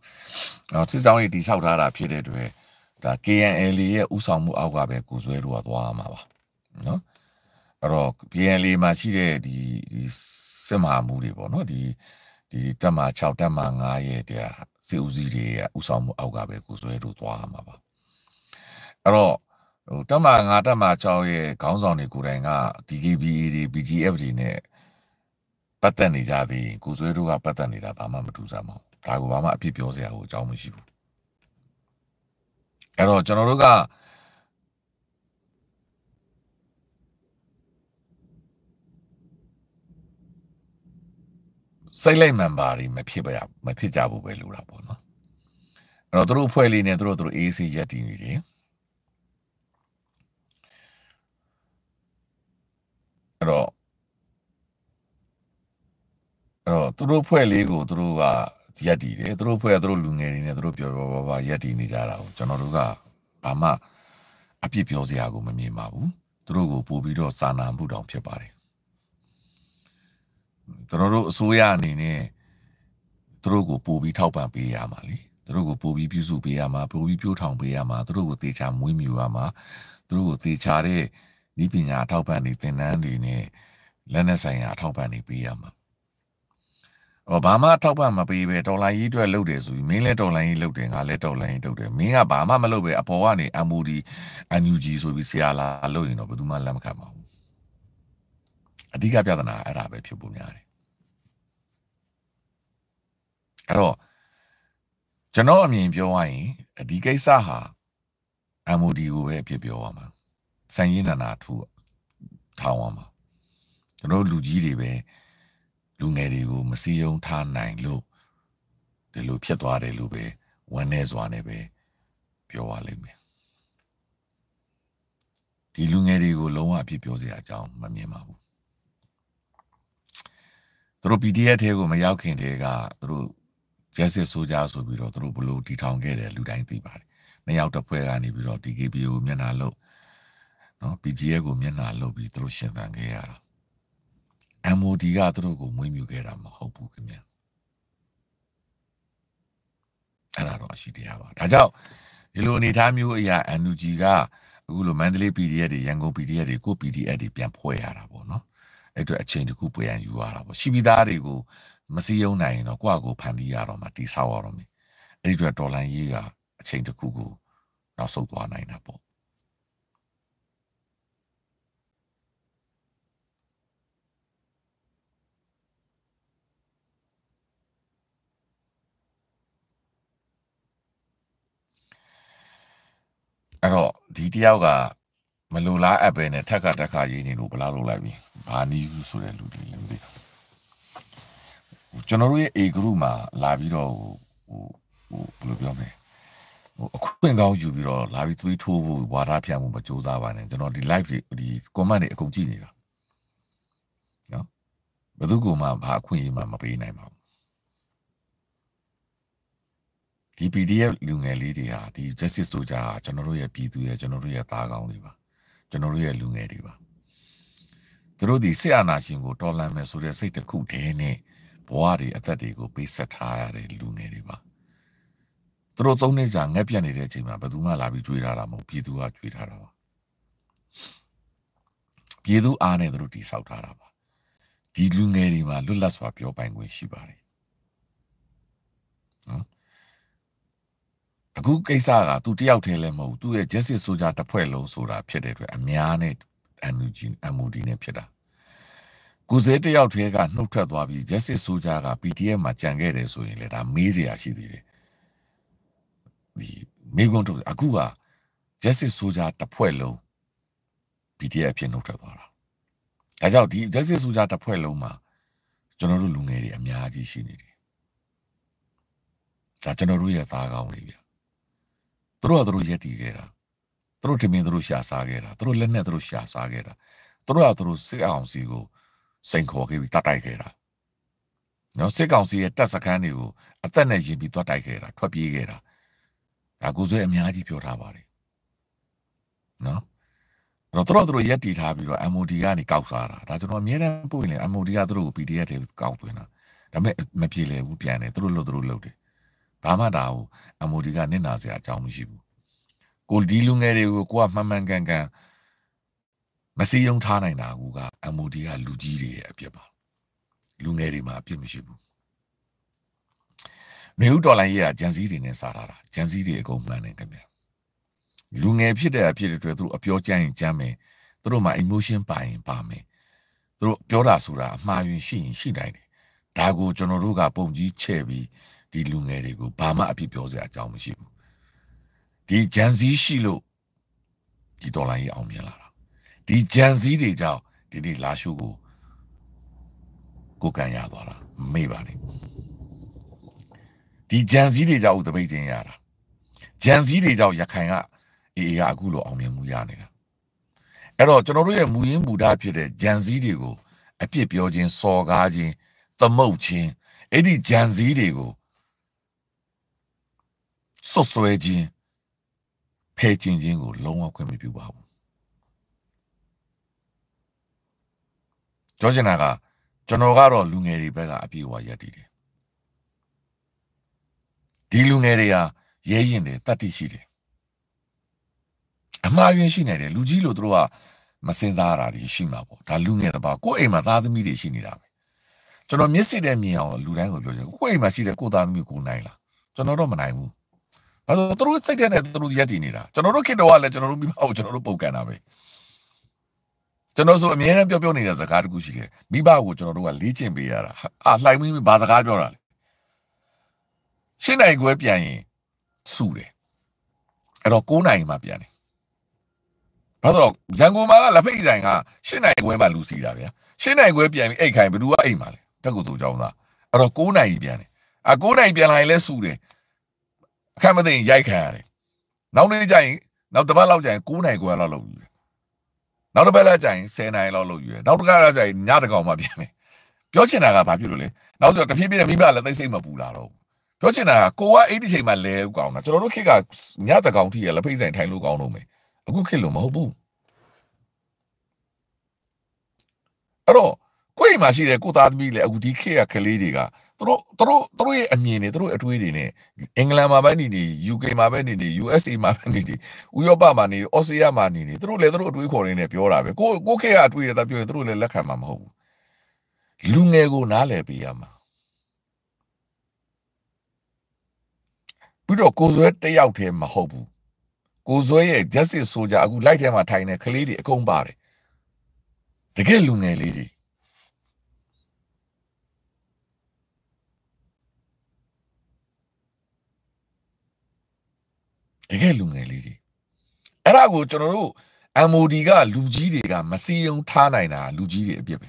အဲစစ်ကြောင်းတွေတိဆောက်ထားတာဖြစ်တဲ့အတွက်ဒါ KNL ရဲ့ဥဆောင်မှုအောက်ကပဲကိုစွဲတို့ကသွားမှာပါနော်အဲ့တော့ KNL မှာရှိတဲ့ဒီဒီစစ်မဟာမှုတွေပေါ့နော်ဒီဒီတက်မှာ6တက်မှာ9ရဲ့တရားစစ်ဦးစီးတွေရဲ့ဥဆောင်မှုအောက်ကပဲကိုစွဲတို့သွားမှာပါအဲ့တော့ဟိုတက်မှာ9တက်မှာ6ရဲ့ခေါင်းဆောင်တွေကိုယ်တိုင်က DKBA တွေ BGF တွေနဲ့ ပတ်သက်နေကြသည်ကိုစွဲတို့ကပတ်သက်နေတာဘာမှမထူးဆန်းပါဘူးဒါကိုဘာမှအဖြစ်ပြောစရာကိုအကြောင်းမရှိဘူးအဲ့တော့ကျွန်တော်တို့ကစိတ်လိုက်မှန်ပါတွေမဖြစ်ပါရမဖြစ်ကြဘူးပဲလို့တာပေါ့နော်အဲ့တော့သူတို့ဖွဲ့လေးနဲ့သူတို့သူတို့ AC ရက်တည်နေတယ်အဲ့တော့ အဲ့တော့သူတို့ဖွဲ့လေးကိုသူတို့ကရက်တည်တယ်သူတို့ဖွဲ့ကသူတို့လူငယ်တွေနဲ့သူတို့ပြောပြောပါပါရက်တည်နေကြတာကိုကျွန်တော်တို့ကဘာမှအပြစ်ပြောစရာကိုမမြင်ပါဘူးသူတို့ကိုပို့ပြီးတော့စာနာမှုတောင်ဖြစ်ပါတယ်ကျွန်တော်တို့အစိုးရအနေနဲ့သူတို့ကိုပို့ပြီးထောက်ပံ့ပေးရမှာလေသူတို့ကိုပို့ပြီးပြုစုပေးရမှာပို့ပြီးပြိုးထောင်ပေးရမှာသူတို့ကိုသေချာမွေးမြူရမှာသူတို့ကိုသေချာတဲ့ဤပညာထောက်ပံ့နေသင်တန်းတွေနဲ့လက်နက်ဆိုင်ရာထောက်ပံ့နေပေးရမှာ ဟောဘာမှထောက်ပံ့မပေးပဲဒေါ်လာကြီးအတွက်လုပ်တယ်ဆိုပြီးမင်းလည်းဒေါ်လာကြီးလုပ်တယ်ငါလည်းဒေါ်လာကြီးလုပ်တယ်မင်းကဘာမှမလုပ်ပဲအပေါ်ကနေ MOD NUG ဆိုပြီးဆရာလာလုပ်ရင်တော့ဘယ်သူမှလက်မခံပါဘူးအဓိကပြဿနာအဲ့ဒါပဲဖြစ်ဖို့များတယ်အဲ့တော့ကျွန်တော်အမြင်ပြောရရင်ဒီကိစ္စဟာ MOD ကိုပဲအဖြစ်ပြောရမှာဆိုင်ရင်နာနာထူထောင်းရမှာကျွန်တော်လူကြီးတွေပဲ လူငယ်တွေကိုမစည်းရုံးထားနိုင်လို့ဒီလိုဖြစ်သွားတယ်လို့ပဲဝမ်းနေစွာနဲ့ပဲပြောရလိမ့်မယ်ဒီလူငယ်တွေကိုလုံးဝအဖြစ်ပြောစရာအကြောင်းမမြင်ပါဘူးသူတို့ PDF ထဲကိုမရောက်ခင်တည်းကသူတို့ justice soldier ဆိုပြီးတော့သူတို့ဘလို့တီထောင်ခဲ့တယ်လူတိုင်းသိပါတယ်နှစ်ယောက်တစ်ဖွဲ့ကနေပြီးတော့ DKB ကိုမျက်နှာလုတ်နော် PGF ကိုမျက်နှာလုတ်ပြီးသူတို့ရှင်သန်ခဲ့ရတာ MOD ကသူတို့ကိုမွေးမြူခဲ့တာမဟုတ်ဘူးခင်ဗျအဲ့ဒါတော့အရှိတရားပါဒါကြောင့်ဒီလိုအနေထားမျိုးအရာ NUG ကအခုလိုမန္တလေး PDF တွေရန်ကုန် PDF တွေကို PDF တွေပြန်ဖွဲ့ရတာပေါ့နော်အဲ့အတွက်အချိန်တစ်ခုပြန်ယူရတာပေါ့ရှိပြီးသားတွေကိုမစည်းရုံးနိုင်ရင်တော့ကိုယ့်အကိုဖန်တီးရတော့မှတိဆောက်ရတော့မယ်အဲ့ဒီအတွက်ဒေါ်လာရေးကအချိန်တစ်ခုကိုနောက်ဆုတ်သွားနိုင်တာပေါ့ အဲ့တော့ဒီတယောက်ကမလိုလားအပ်ပဲနဲ့ထက်ကတက်ခါရေးနေလို့ဘလားလုပ်လိုက်ပြီဘာနီးဘူးဆိုတဲ့လူတွေလည်းမသိဘူးကျွန်တော်တို့ရဲ့ A group မှာလာပြီးတော့ဟိုဟိုဘယ်လိုပြောမလဲဟိုအခွင့်ကောင်းယူပြီးတော့လာပြီးသွေးထိုးဖို့ဝါဒဖြန့်မှုမကြိုးစားပါနဲ့ကျွန်တော်ဒီ live တွေဒီ comment တွေအကုန်ကြည့်နေတာနော်ဘယ်သူကမှဘာအခွင့်အရေးမှမပေးနိုင်ပါဘူး ဒီ PDF လူငယ်လေးတွေဟာဒီ justice ဆိုကြတာကျွန်တော်တို့ရဲ့ပြည်သူရဲ့ကျွန်တော်တို့ရဲ့သားကောင်းတွေပါကျွန်တော်တို့ရဲ့လူငယ်တွေပါသူတို့ဒီစစ်အာဏာရှင်ကိုတော်လှန်မယ်ဆိုတဲ့စိတ်တစ်ခုတည်းနဲ့ဘဝတွေအသက်တွေကိုပေးဆက်ထားရတဲ့လူငယ်တွေပါသူတို့သုံးနှစ်ကြာငက်ပြတ်နေတဲ့အချိန်မှာဘယ်သူမှလာပြီးကြွေးထားတာမဟုတ်ပြည်သူကကြွေးထားတာပါပြည်သူအားနဲ့သူတို့တိဆောက်ထားတာပါဒီလူငယ်တွေမှာလွတ်လပ်စွာပြောပိုင်ခွင့်ရှိပါတယ်နော် အခုကိစ္စကသူတယောက်တည်းလည်းမဟုတ်သူ့ရဲ့ justice ဆိုကြတစ်ဖွဲ့လုံးဆိုတာဖြစ်တဲ့အတွက်အများနဲ့ MUG MUD နဲ့ဖြစ်တာကိုစဲတယောက်တည်းကနှုတ်ထွက်သွားပြီး justice ဆိုကြက PDF မှာကြံခဲ့တယ်ဆိုရင်လည်းဒါမေးစရာရှိသေးတယ်ဒီမိကွန်းတို့အခုက justice ဆိုကြတစ်ဖွဲ့လုံး PDF ဖြစ်နှုတ်ထွက်သွားတာအဲကြောင့်ဒီ justice ဆိုကြတစ်ဖွဲ့လုံးမှာကျွန်တော်တို့လူငယ်တွေအများကြီးရှိနေတယ်ဒါကျွန်တော်တို့ရဲ့သားကောင်းတွေဗျ သူတို့ကသူတို့ရက်တည်ခဲ့တာသူတို့ထင်မြင်သူတို့ရှာစားခဲ့တာသူတို့လက်နဲ့သူတို့ရှာစားခဲ့တာသူတို့ကသူတို့စစ်အောင်စီကိုစိန်ခေါ်ခဲ့ပြီးတတ်တိုက်ခဲ့တာနော်စစ်ကောင်စီရဲ့တပ်စခန်းတွေကိုအသက်နဲ့ရင်ပြီးတွတ်တိုက်ခဲ့တာထွက်ပြေးခဲ့တာဒါကိုစွဲအများကြီးပြောထားပါတယ်နော်တော့တို့တို့ရက်တီထားပြီးတော့ MOD ကနေကောက်စားတာဒါကျွန်တော်အများနဲ့ပို့ရင်လေ MOD ကတို့ကို PDF တွေကောက်သွင်းတာဒါပေမဲ့မပြေလည်ဘူးပြန်တယ်တို့လို့တို့လုပ်တယ် ဘာမှဒါကို MOD ကနစ်နာစရာအကြောင်းမရှိဘူးကိုဒီလူငယ်တွေကိုကိုကမှန်မှန်ကန်ကန်မစီယုံထားနိုင်တာက MOD ကလူကြီးတွေရဲ့အပြစ်ပါလူငယ်တွေမှာအပြစ်မရှိဘူးနေဦးတော်လိုင်းရဲ့ဂျန်စည်းတွေနဲ့စားထားတာဂျန်စည်းတွေအကုန်မှန်တယ်ခင်ဗျလူငယ်ဖြစ်တဲ့အဖြစ်တွေသူတို့အပြောကြမ်းရင်ကြမ်းမယ်သူတို့မှာ emotion ပါရင်ပါမယ်သူတို့ပြောတာဆိုတာအမှားယွင်းရှိရင်ရှိနိုင်တယ်ဒါကိုကျွန်တော်တို့ကပုံကြီးချဲ့ပြီး ဒီလူငယ်တွေကိုဘာမှအပြစ်ပြောစရာအကြောင်းမရှိဘူးဒီဂျန်စည်းရှိလို့ဒီဒေါ်လာကြီးအောင်မြင်လာတာဒီဂျန်စည်းတွေကြောင့်ဒီနေ့လာရှုကိုကိုကန်ရသွားတာမေ့ပါနဲ့ဒီဂျန်စည်းတွေကြောင့်တပိတ်ချင်းရတာဂျန်စည်းတွေကြောင့်ရခိုင်ကအေအေကအခုလိုအောင်မြင်မှုရနေတာအဲ့တော့ကျွန်တော်တို့ရဲ့မူရင်းမူသားဖြစ်တဲ့ဂျန်စည်းတွေကိုအပြစ်ပြောခြင်းစော်ကားခြင်းသမုတ်ခြင်းအဲ့ဒီဂျန်စည်းတွေကို ဆွဆွဲခြင်းဖဲကျင်ခြင်းကိုလုံးဝခွင့်မပြုပါဘူးကျော်ကျင်နာကကျွန်တော်ကတော့လူငယ်တွေဘက်ကအပြေအဝရက်တည်တယ်ဒီလူငယ်တွေဟာရဲရင်တယ်တတ်တိရှိတယ်အမှားယွင်းရှိနေတယ်လူကြီးလို့တို့ကမစင်စားရတာဒီရှိမှာပေါ့ဒါလူငယ်တပါကိုယ့်အိမ်မှာသားသမီးတွေရှိနေတာပဲကျွန်တော်မျက်စိနဲ့မြင်အောင်လူတိုင်းကိုပြောချင်ကိုယ့်အိမ်မှာရှိတဲ့ကိုသားသမီးကိုနိုင်လားကျွန်တော်တော့မနိုင်ဘူး ဘာလို့သူတို့စိတ်ထဲနဲ့သူတို့ရက်တည်နေတာကျွန်တော်တို့ခေတ္တကလည်းကျွန်တော်တို့မိဘကိုကျွန်တော်တို့ပုတ်ကန်တာပဲကျွန်တော်ဆိုအမြဲတမ်းပြောပြောနေတဲ့စကားတခုရှိတယ်မိဘကိုကျွန်တော်တို့ကလေ့ကျင့်ပေးရတာအာလှိုင်မင်းဘာစကားပြောတာလဲရှင်းနိုင်ခွဲပြန်ရင်စုတယ်အဲ့တော့9နိုင်မှပြန်တယ်ဘာလို့ရန်ကုန်မှာကလက်ဖိတ်ဆိုင်ကရှင်းနိုင်ခွဲမှလူစီတာဗျာရှင်းနိုင်ခွဲပြန်ပြီးအိတ်ခိုင်ဘယ်သူကအိတ်မှာလဲတက်ကူသူကြောင်းသားအဲ့တော့9နိုင်ပြန်တယ်အာ9နိုင်ပြန်လာရင်လဲစုတယ် အခက်မသိရင်ရိုက်ခံရတယ်နောက်နေ့ကျရင်နောက်တစ်ပတ်လောက်ကျရင်9နိုင်ခွဲလောက်လုပ်ယူတယ်နောက်တစ်ပတ်လောက်ကျရင်10နိုင်လောက်လုပ်ယူတယ်နောက်တစ်ခါလောက်ကျရင်ညတကောင်မှပြန်တယ်ပြောချင်တာကဘာဖြစ်လို့လဲနောက်ဆိုတဖြည်းဖြည်းနဲ့မိဘလည်းသိစိတ်မပူလာတော့ဘူးပြောချင်တာကကိုကအဲ့ဒီချိန်မှာလဲကောင်းတာကျွန်တော်တို့ခေတ်ကညတကောင်ထိရလက်ဖိတ်ဆိုင်ထိုင်လို့ကောင်းတော့မယ်အခုခေတ်လို့မဟုတ်ဘူးအဲ့တော့ကိုယ့်အိမ်မှာရှိတဲ့ကိုသားသမီးလည်းအခုဒီခေတ်ကကလေးတွေက သူတို့သူတို့သူတို့ရဲ့အမြင်တွေသူတို့အတွေးတွေနဲ့အင်္ဂလန်မှာပဲနေနေ UK မှာပဲနေနေ USA မှာပဲနေနေဥရောပမှာနေဩစတြေးလျမှာနေနေသူတို့လည်းသူတို့အတွေးခေါ်နေနဲ့ပြောတာပဲကိုကိုခေတ်ကအတွေးရတာပြောရင်သူတို့လည်းလက်ခံမှာမဟုတ်ဘူးလူငယ်ကိုနားလည်ပေးရမှာပြီးတော့ကိုဇွဲတယောက်တည်းမဟုတ်ဘူးကိုဇွဲရဲ့ justice soldier အခုလိုက်ထဲမှာထိုင်နေကလေးတွေအကုန်ပါတယ်တကယ်လူငယ်လေးတွေ တကယ်လူငယ်လေးတွေအဲ့ဒါကိုကျွန်တော်တို့ MOD ကလူကြီးတွေကမစီယုံထားနိုင်တာလူကြီးတွေအပြစ်ပဲ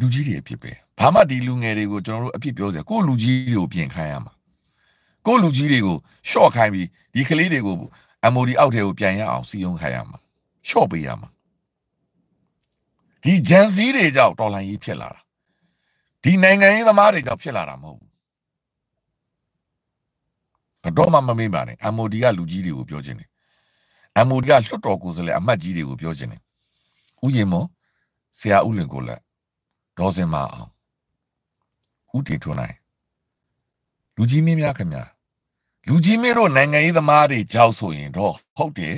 လူကြီးတွေအဖြစ်ပဲဘာမှဒီလူငယ်တွေကိုကျွန်တော်တို့အဖြစ်ပြောစရာကိုလူကြီးတွေကိုပြင်ခိုင်းရမှာကိုလူကြီးတွေကိုရှော့ခိုင်းပြီးဒီကလေးတွေကို MOD အောက်ထဲကိုပြန်ရအောင်စီယုံခိုင်းရမှာရှော့ပေးရမှာ ဒီဂျန်စီတွေကြောင့်တော်လိုင်းကြီးဖြစ်လာတာဒီနိုင်ငံရေးသမားတွေကြောင့်ဖြစ်လာတာမဟုတ်ဘူးကတော့မှမမေ့ပါနဲ့ MOD ကလူကြီးတွေကိုပြောခြင်းတယ် MOD ကလွှတ်တော်ကိုယ်စားလှယ်အမတ်ကြီးတွေကိုပြောခြင်းတယ်ဥယျာဉ်မဆရာဥလင်ကိုလက်ဒေါ်စင်မအောင်ဥတီထွန်းနိုင်လူကြီးမင်းများခင်ဗျာလူကြီးမင်းတို့နိုင်ငံရေးသမားတွေကြောက်ဆိုရင်တော့ဟုတ်တယ်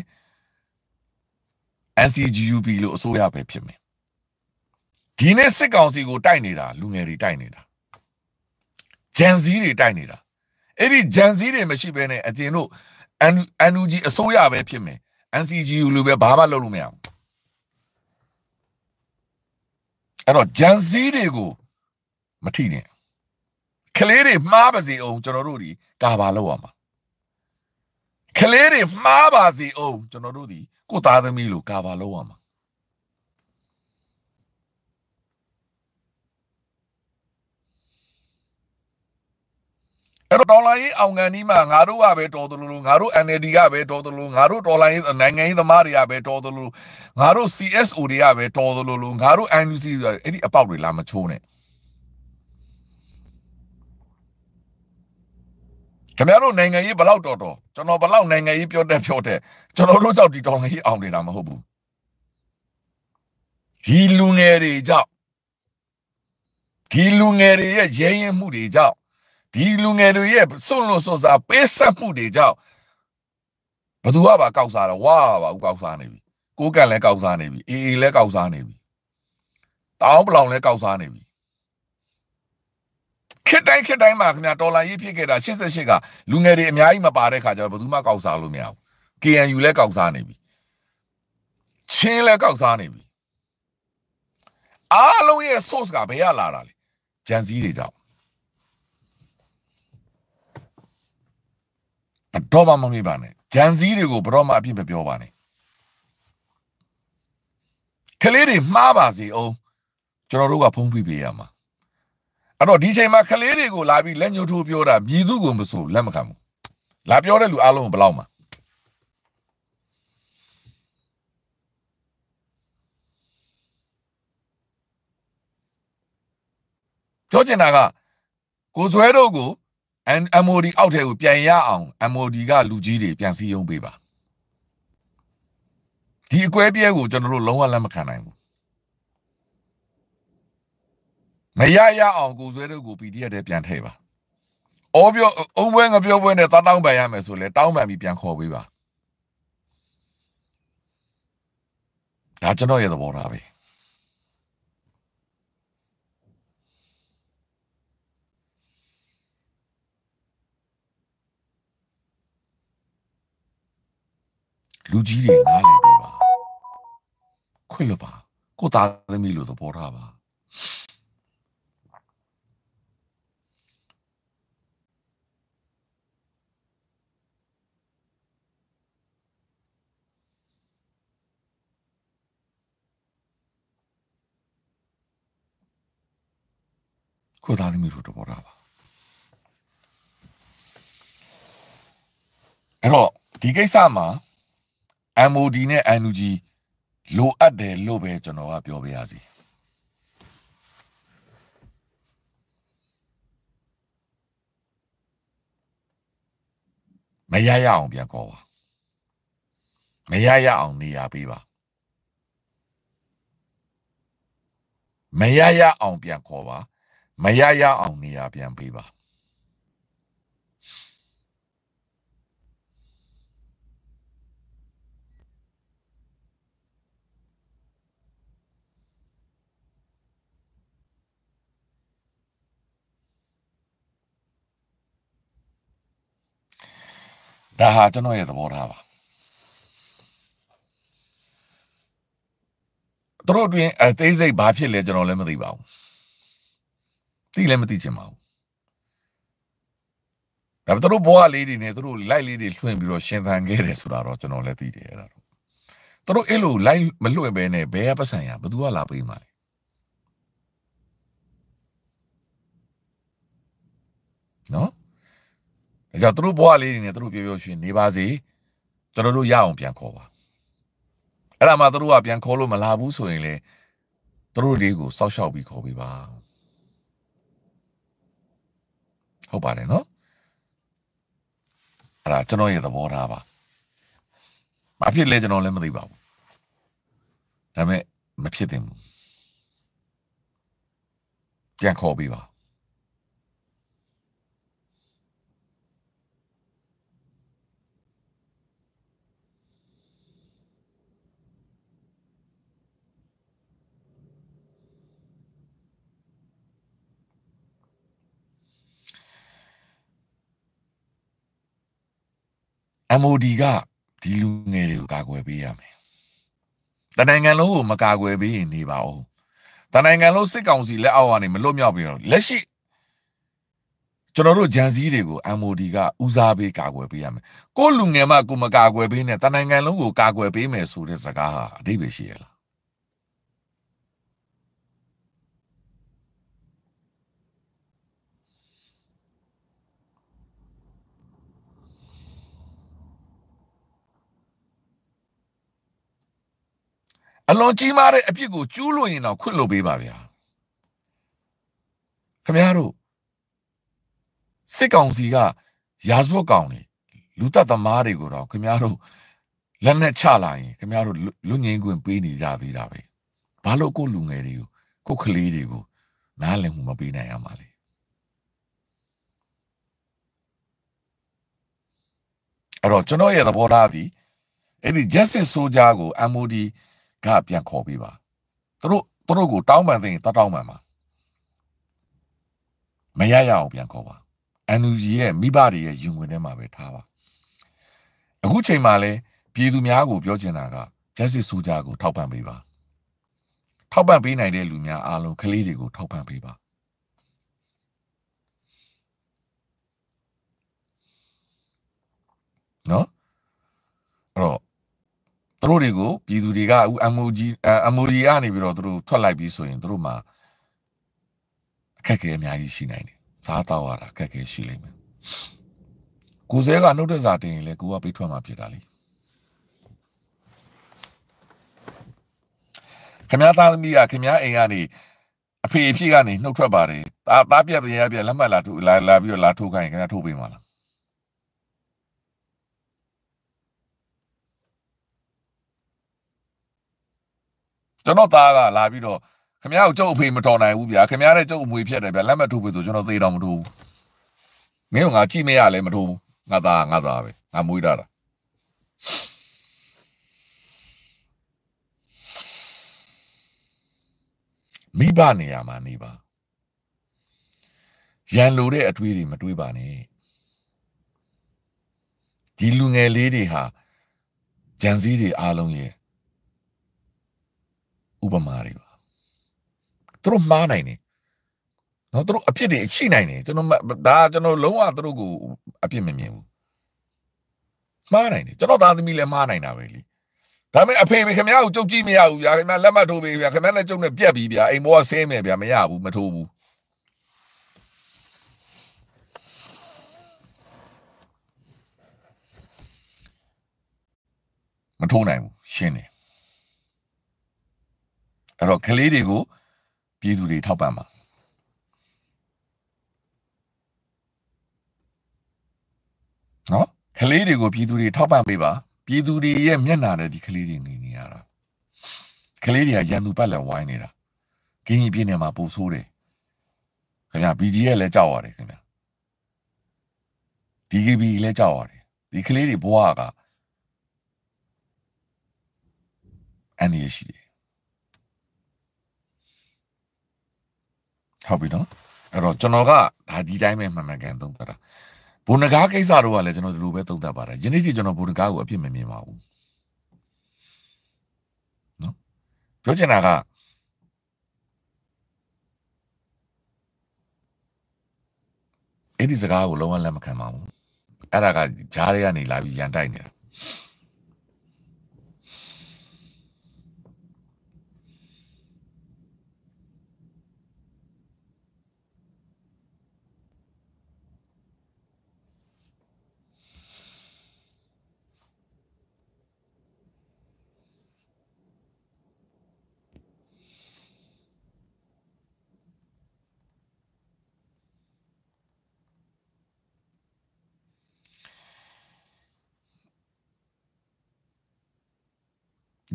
NCGUB လို့အစိုးရပဲဖြစ်မယ် ဒီနေ့စစ်ကောင်စီကိုတိုက်နေတာလူငယ်တွေတိုက်နေတာဂျန်စီတွေတိုက်နေတာအဲ့ဒီဂျန်စီတွေမရှိဘဲနဲ့အတင်တို့ NUG အစိုးရပဲဖြစ်မယ် NCGU လို့ပဲဘာမှလုပ်လို့မရဘူးအဲ့တော့ဂျန်စီတွေကိုမထိနဲ့ကလေးတွေမှားပါစေအောင်ကျွန်တော်တို့ဒီကာဘာလောက်ရမှာကလေးတွေမှားပါစေအောင်ကျွန်တော်တို့ဒီကိုသားသမီးလို့ကာဘာလောက်ရမှာ အဲ့တော့ဒေါ်လာရေးအောင်ကန်ဒီမှာငါတို့ကပဲတော်တယ်လို့ငါတို့ NLD ကပဲတော်တယ်လို့ငါတို့ဒေါ်လာရေးနိုင်ငံရေးသမားတွေကပဲတော်တယ်လို့ငါတို့ CSO တွေကပဲတော်တယ်လို့ငါတို့ NUC ဆိုအဲ့ဒီအပေါက်တွေလာမချိုးနဲ့ခင်ဗျားတို့နိုင်ငံရေးဘလောက်တော်တော်ကျွန်တော်ဘလောက်နိုင်ငံရေးပြောတဲ့ပြောတဲ့ကျွန်တော်တို့ကြောင့်ဒီဒေါ်လာရေးအောင်နေတာမဟုတ်ဘူးဒီလူငယ်တွေကြောင့်ဒီလူငယ်တွေရဲ့ရဲရင်မှုတွေကြောင့် ဒီလူငယ်တွေရဲ့စွန့်လွတ်စွတ်စားပေးဆက်မှုတွေကြောင့်ဘသူကပါကောက်စားတော့ဝါပါဦးကောက်စားနေပြီကိုကန်လည်းကောက်စားနေပြီအေးအေးလည်းကောက်စားနေပြီတောင်းပလောင်လည်းကောက်စားနေပြီခစ်တိုင်းခစ်တိုင်းမှာခင်ဗျာဒေါ်လာရေးဖြစ်ခဲ့တာ88ကလူငယ်တွေအများကြီးမပါတဲ့ခါကျတော့ဘသူမှကောက်စားလို့မရဘူး KNU လည်းကောက်စားနေပြီချင်းလည်းကောက်စားနေပြီအားလုံးရဲ့ source ကဘယ်ရလာတာလဲဂျန်စည်းတွေကြောင့် ဘတော့မှမမေ့ပါနဲ့ဂျန်စည်းတွေကိုဘတော့မှအပြစ်မပြောပါနဲ့ကလေးတွေမှားပါစေအောင်ကျွန်တော်တို့ကဖုံးပြပေးရမှာအဲ့တော့ဒီချိန်မှာကလေးတွေကိုလာပြီးလက်ညှိုးထိုးပြောတာမြည်သူကိုမဆိုလက်မခံဘူးလာပြောတဲ့လူအားလုံးဘယ်လောက်မှာပြောချင်တာကကိုဇွဲတို့ကို MOD အောက်ထဲကိုပြန်ရအောင် MOD ကလူကြီးတွေပြန်စည်းရုံးပေးပါဒီအကွဲပြဲကိုကျွန်တော်တို့လုံးဝလက်မခံနိုင်ဘူးမရရအောင်ကိုဆွဲတို့ကို PDF တဲ့ပြန်ထည့်ပါ။အော်ပြောအုံပွဲငပြောပွဲနဲ့တောင်းပန်ရမယ်ဆိုလဲတောင်းပန်ပြီးပြန်ခေါ်ပေးပါ။ဒါကျွန်တော်ရဲ့သဘောထားပဲ။ လူကြီးတွေနားလည်ပေးပါခွင့်လို့ပါကိုသားသမီးလို့သဘောထားပါကိုသားသမီးတို့တဘောတာပါအဲ့တော့ဒီကိစ္စမှာ MOD နဲ့ NUG လိုအပ်တယ်လို့ပဲကျွန်တော်ကပြောပြရစီမရရအောင်ပြန်ခေါ်ပါမရရအောင်နေရာပေးပါမရရအောင်ပြန်ခေါ်ပါမရရအောင်နေရာပြန်ပေးပါ ဒါဟာကျွန်တော်ရဲ့သဘောထားပါသူတို့တွင်အသေးစိတ်ဘာဖြစ်လဲကျွန်တော်လည်းမသိပါဘူးသိလည်းမသိချင်ပါဘူးဒါပေမဲ့သူတို့ဘဝလေးတွေနဲ့သူတို့လိုက်လေးတွေလွှင့်ပြီးတော့ရှင်သန်ခဲ့တယ်ဆိုတာတော့ကျွန်တော်လည်းသိတယ်အဲ့ဒါတော့သူတို့အဲ့လိုလိုက်မလွှင့်ပဲနဲ့ဘယ်ကပတ်စံရဘယ်သူကလာပေးမှာလဲနော် ဒါကြောင့်သူတို့ဘဝလေးတွေနဲ့သူတို့ပြောပြောရှင်နေပါစေကျွန်တော်တို့ရအောင်ပြန်ခေါ်ပါအဲ့ဒါမှသူတို့ကပြန်ခေါ်လို့မလာဘူးဆိုရင်လေသူတို့တွေကိုစောက်ရှောက်ပြီးခေါ်ပေးပါဟုတ်ပါတယ်နော်အဲ့ဒါကျွန်တော်ရဲ့သဘောထားပါဘာဖြစ်လဲကျွန်တော်လည်းမသိပါဘူးဒါပေမဲ့မဖြစ်သင့်ဘူးပြန်ခေါ်ပေးပါ MOD ကဒီလူငယ်တွေကိုကာကွယ်ပေးရမယ်။တနိုင်ငံလုံးကိုမကာကွယ်ပေးရင်နေပါဦး။တနိုင်ငံလုံးစစ်ကောင်စီလက်အောက်ကနေမလွတ်မြောက်ပြီးတော့လက်ရှိကျွန်တော်တို့ဂျန်စည်းတွေကို MOD ကဦးစားပေးကာကွယ်ပေးရမယ်။ကိုလူငယ်မှကိုမကာကွယ်ပေးနဲ့တနိုင်ငံလုံးကိုကာကွယ်ပေးမယ်ဆိုတဲ့စကားဟာအဓိပ္ပာယ်ရှိရလား အလွန်ကြီးမားတဲ့အပြစ်ကိုကျူးလွန်ရင်တော့ခွင့်လွှတ်ပေးပါဗျာခင်ဗျားတို့စစ်ကောင်စီကရာဇဝတ်ကောင်တွေလူသက်သမားတွေကိုတော့ခင်ဗျားတို့လက်နဲ့ချလာရင်ခင်ဗျားတို့လူငင်းခွင့်ပေးနေကြသေးတာပဲဘာလို့ကိုလူငယ်တွေကိုကိုကလေးတွေကိုနားလည်မှုမပေးနိုင်ရမှာလဲအဲ့တော့ကျွန်တော်ရဲ့သဘောထားသည်အဲ့ဒီ justice soldier ကို MOD ကပြန်ခေါ်ပေးပါသူတို့သူတို့ကိုတောင်းပန်သိရင်တတ်တောင်းပန်ပါမရရအောင်ပြန်ခေါ်ပါအန်ယူဂျီရဲ့မိဘတွေရဲ့ယူငွေထဲမှာပဲထားပါအခုချိန်မှာလဲပြည်သူများကိုပြောချင်တာက justice soldier ကိုထောက်ပံ့ပေးပါထောက်ပံ့ပေးနိုင်တဲ့လူများအားလုံးကလေးတွေကိုထောက်ပံ့ပေးပါနော်အဲ့တော့ သူတို့တွေကိုပြည်သူတွေကအခု MOG MOD ကနေပြီးတော့သူတို့ထွက်လိုက်ပြီးဆိုရင်သူတို့မှာအခက်အခဲအများကြီးရှိနိုင်တယ်စားတော့ရတာအခက်အခဲရှိလိမ့်မယ်ကိုစဲကနှုတ်ထွက်စာတင်ရင်လေကိုကပေးထွက်မှာဖြစ်တာလေခင်ဗျားသားသမီးကခင်ဗျားအိမ်ကနေအဖေအဖြစ်ကနေနှုတ်ထွက်ပါတယ်သားသားပြက်ပြက်ပြက်လက်မှတ်လာထိုးလာလာပြီးတော့လာထိုးခိုင်းခင်ဗျားထိုးပေးမှာလား ကျွန်တော်သားကလာပြီးတော့ခင်ဗျားကိုကျုပ်အဖေမတော်နိုင်ဘူးဗျာခင်ဗျားတဲ့ကျုပ်အမွေဖြစ်တယ်ဗျာလက်မှတ်ထိုးပေးဆိုကျွန်တော်သေတော့မထိုးဘူးမင်းကငါကြည့်မရလဲမထိုးဘူးငါသားငါသားပဲငါမွေးတာတာမိဘနေရာမှာနေပါရန်လိုတဲ့အတွေးတွေမတွေးပါနဲ့ဒီလူငယ်လေးတွေဟာဂျန်စည်းတွေအားလုံးရဲ့ ဥပမာတွေပါသူတို့မှားနိုင်တယ်နော်သူတို့အဖြစ်တွေရှိနိုင်တယ်ကျွန်တော်ဒါကျွန်တော်လုံးဝသူတို့ကိုအဖြစ်မမြင်ဘူးမှားနိုင်တယ်ကျွန်တော်သားသမီးလည်းမှားနိုင်တာပဲလေဒါပေမဲ့အဖေခင်ဗျားကိုကြုတ်ကြည့်မရဘူးဗျာခင်ဗျားလက်မှတ်ထိုးပေးဗျာခင်ဗျားနဲ့ကြုတ်နဲ့ပြက်ပြီဗျာအိမ်ဘောကဆင်းမယ်ဗျာမရဘူးမထိုးဘူးမထိုးနိုင်ဘူးရှင်းတယ် အဲ့တော့ကလေးတွေကိုပြည်သူတွေထောက်ပံ့ပါနော်ကလေးတွေကိုပြည်သူတွေထောက်ပံ့ပေးပါပြည်သူတွေရဲ့မျက်နှာနဲ့ဒီကလေးတွေနေနေရတာကလေးတွေကရန်သူပတ်လက်ဝိုင်းနေတာကင်းကြီးပြင်းနေမှာပူဆိုးတယ်ခင်ဗျာ BG ရဲ့လည်းကြောက်ရတယ်ခင်ဗျာ DKB လည်းကြောက်ရတယ်ဒီကလေးတွေဘဝကအန်ရရှိတယ် ဟုတ်ပြီနော်အဲ့တော့ကျွန်တော်ကဒါဒီတိုင်းပဲမှန်မှန်ကန်သုံးသပ်တာဘုံနဂါကိစ္စတော့ကလည်းကျွန်တော်ဒီလိုပဲသုံးသပ်ပါတယ်ယနေ့ထိကျွန်တော်ဘုံနဂါကိုအပြစ်မမြင်ပါဘူးနော်ပြောချင်တာကအဲ့ဒီစကားကိုလုံးဝလက်မခံပါဘူးအဲ့ဒါကဂျားတွေကနေလာပြီးရန်တိုက်နေတာ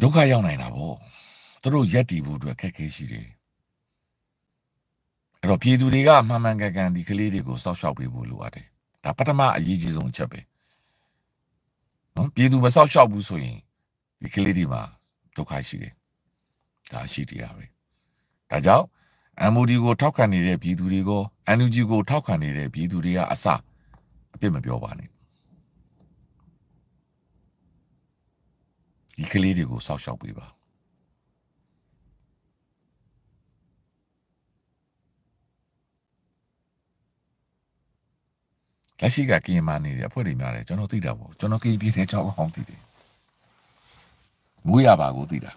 ဒုက္ခရောက်နိုင်တာပေါ့သူတို့ရက်တည်ဖို့အတွက်ခက်ခဲရှိတယ်အဲ့တော့ပြည်သူတွေကမှန်မှန်ကန်ကန်ဒီကလေးတွေကိုစောက်ရှောက်ပေးဖို့လိုအပ်တယ်ဒါပထမအရေးကြီးဆုံးအချက်ပဲနော်ပြည်သူမစောက်ရှောက်ဘူးဆိုရင်ဒီကလေးတွေမှာဒုက္ခရှိတယ်ဒါရှိတရားပဲဒါကြောင့် MOD ကိုထောက်ခံနေတဲ့ပြည်သူတွေကို NUG ကိုထောက်ခံနေတဲ့ပြည်သူတွေကအစအပြစ်မပြောပါနဲ့ ဒီကလေးတွေကိုစောက်ရှောက်ပေးပါလက်ရှိကကင်မာနေတယ်အဖွဲ့တွေများတယ်ကျွန်တော်သိတာပေါ့ကျွန်တော်ကင်ပြင်းတဲ့ကြောက်အောင်သိတယ်မူရပါကိုသိတာ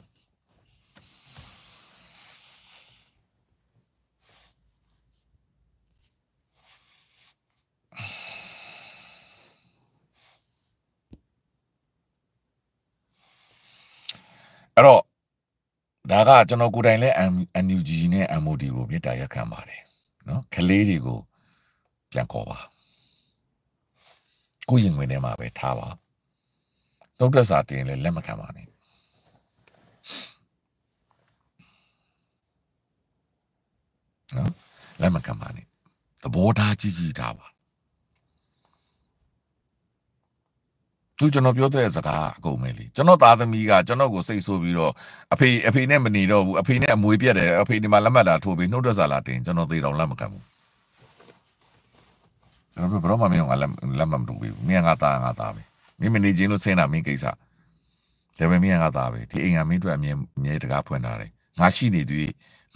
အဲ့တော့ဒါကကျွန်တော်ကိုယ်တိုင်လည်း NUG နဲ့ MOD ကိုမြေတားရက်ခံပါတယ်နော်ကလေးတွေကိုပြန်ခေါ်ပါကိုရင်ဝင်ထဲမှာပဲထားပါတုတ်တက်စာတင်လဲလက်မခံပါနဲ့နော်လက်မခံပါနဲ့သဘောထားကြီးကြီးထားပါ သူကျွန်တော်ပြောတဲ့စကားအကုန်ပဲလေကျွန်တော်သားသမီးကကျွန်တော်ကိုစိတ်ဆိုးပြီးတော့အဖေအဖေနဲ့မနေတော့ဘူးအဖေနဲ့အမွေပြက်တယ်အဖေဒီမှာလက်မှတ်လာထိုးပြီးနှုတ်ထွက်စာလာတင်ကျွန်တော်သေတော်လက်မခံဘူးကျွန်တော်ဘယ်တော့မှမင်းကလက်လက်မမတူဘူးမင်းကငါသားငါသားပဲမင်းမနေခြင်းလို့ဆင်းတာမင်းကိစ္စဒါပေမဲ့မင်းကငါသားပဲဒီအိမ်ကမင်းတို့အမြဲအမြဲတကားဖွင့်ထားတယ်ငါရှိနေသူ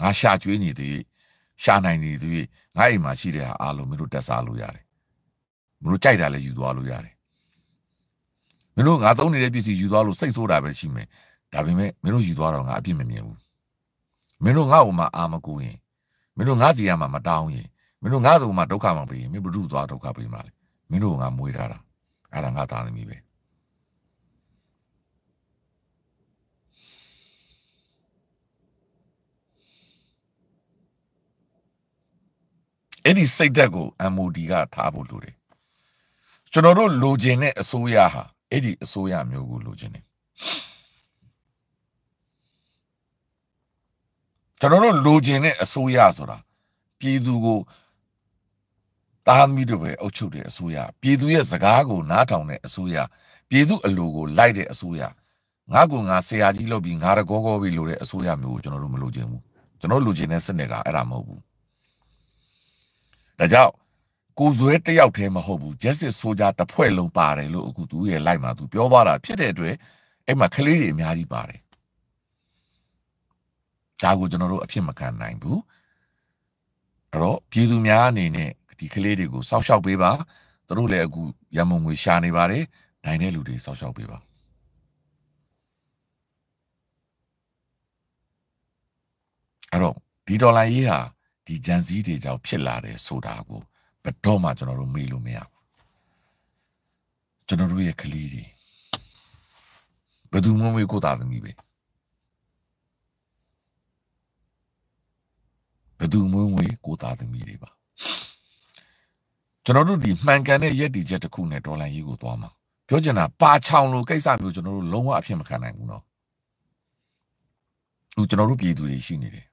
ငါရှာကျွေးနေသူရှာနိုင်နေသူငါအိမ်မှာရှိတဲ့ဟာအားလုံးမင်းတို့တက်စားလို့ရတယ်မင်းတို့ကြိုက်တာလည်းယူသွားလို့ရတယ် မင်းတို့ငါသုံးနေတဲ့ပစ္စည်းယူသွားလို့စိတ်ဆိုးတာပဲရှိမယ်ဒါပေမဲ့မင်းတို့ယူသွားတော့ငါအပြစ်မမြင်ဘူးမင်းတို့ငါ့ကိုမှအာမကူရင်မင်းတို့ငါစီရမှာမတောင်းရင်မင်းတို့ငါ့ဆိုမှဒုက္ခမှပေးရင်မင်းဘုရုသွားဒုက္ခပေးမှာလေမင်းတို့ငါမွေးထားတာအဲ့ဒါငါသားသမီးပဲအဲ့ဒီစိတ်ဓာတ်ကို MOD ကထားဖို့လိုတယ်ကျွန်တော်တို့လိုချင်တဲ့အစိုးရဟာ အဲ့ဒီအစိုးရမျိုးကိုလိုချင်တယ်ကျွန်တော်တို့လိုချင်တဲ့အစိုးရဆိုတာပြည်သူကိုတားမိတို့ပဲအုပ်ချုပ်တဲ့အစိုးရပြည်သူရဲ့စကားကိုနားထောင်တဲ့အစိုးရပြည်သူအလိုကိုလိုက်တဲ့အစိုးရငါကငါဆရာကြီးလုပ်ပြီးငါရကောကောပြီးလိုတဲ့အစိုးရမျိုးကိုကျွန်တော်တို့မလိုချင်ဘူးကျွန်တော်လိုချင်တဲ့စနစ်ကအဲ့ဒါမဟုတ်ဘူးဒါကြောင့် ကိုဇွဲတယောက်တည်းမဟုတ်ဘူး justice soldier တစ်ဖွဲ့လုံးပါတယ်လို့အခုသူရဲ့ live မှာသူပြောသွားတာဖြစ်တဲ့အတွက်အဲ့မှာကလေးတွေအများကြီးပါတယ်ဒါကိုကျွန်တော်တို့အဖြစ်မခံနိုင်ဘူးအဲ့တော့ပြည်သူများအနေနဲ့ဒီကလေးတွေကိုစောက်ရှောက်ပေးပါသူတို့လည်းအခုရမုံငွေရှာနေပါတယ်နိုင်တဲ့လူတွေစောက်ရှောက်ပေးပါအဲ့တော့ဒီဒေါ်လာရေးဟာဒီဂျန်စည်းတွေကြောင့်ဖြစ်လာတယ်ဆိုတာကို ဘယ်တော့မှကျွန်တော်တို့မေ့လို့မရဘူးကျွန်တော်တို့ရဲ့ကလေးတွေဘယ်သူမှမကိုသားသမီးပဲဘယ်သူမှမကိုသားသမီးတွေပါကျွန်တော်တို့ဒီမှန်ကန်တဲ့ရက်တီချက်တစ်ခုနဲ့ဒေါ်လာရေးကိုသွားမှာပြောချင်တာပါချောင်လိုကိစ္စမျိုးကျွန်တော်တို့လုံးဝအဖြစ်မခံနိုင်ဘူးနော်သူကျွန်တော်တို့ပြည်သူတွေရှိနေတယ်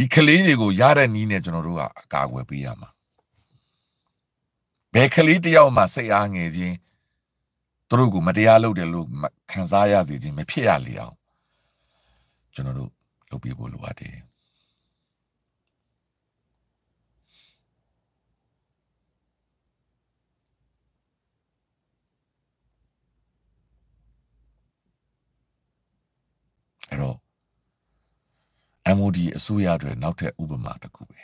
ဒီကလေးတွေကိုရတဲ့နီးနဲ့ကျွန်တော်တို့ကအကာအကွယ်ပေးရမှာဘယ်ကလေးတယောက်မှစိတ်အားငယ်ခြင်းသူတို့ကမတရားလုပ်တယ်လို့ခံစားရစေခြင်းမဖြစ်ရလေအောင်ကျွန်တော်တို့လုပ်ပြဖို့လိုအပ်တယ်အဲ့တော့ MOD အစိုးရအတွက်နောက်ထပ်ဥပမာတစ်ခုပဲ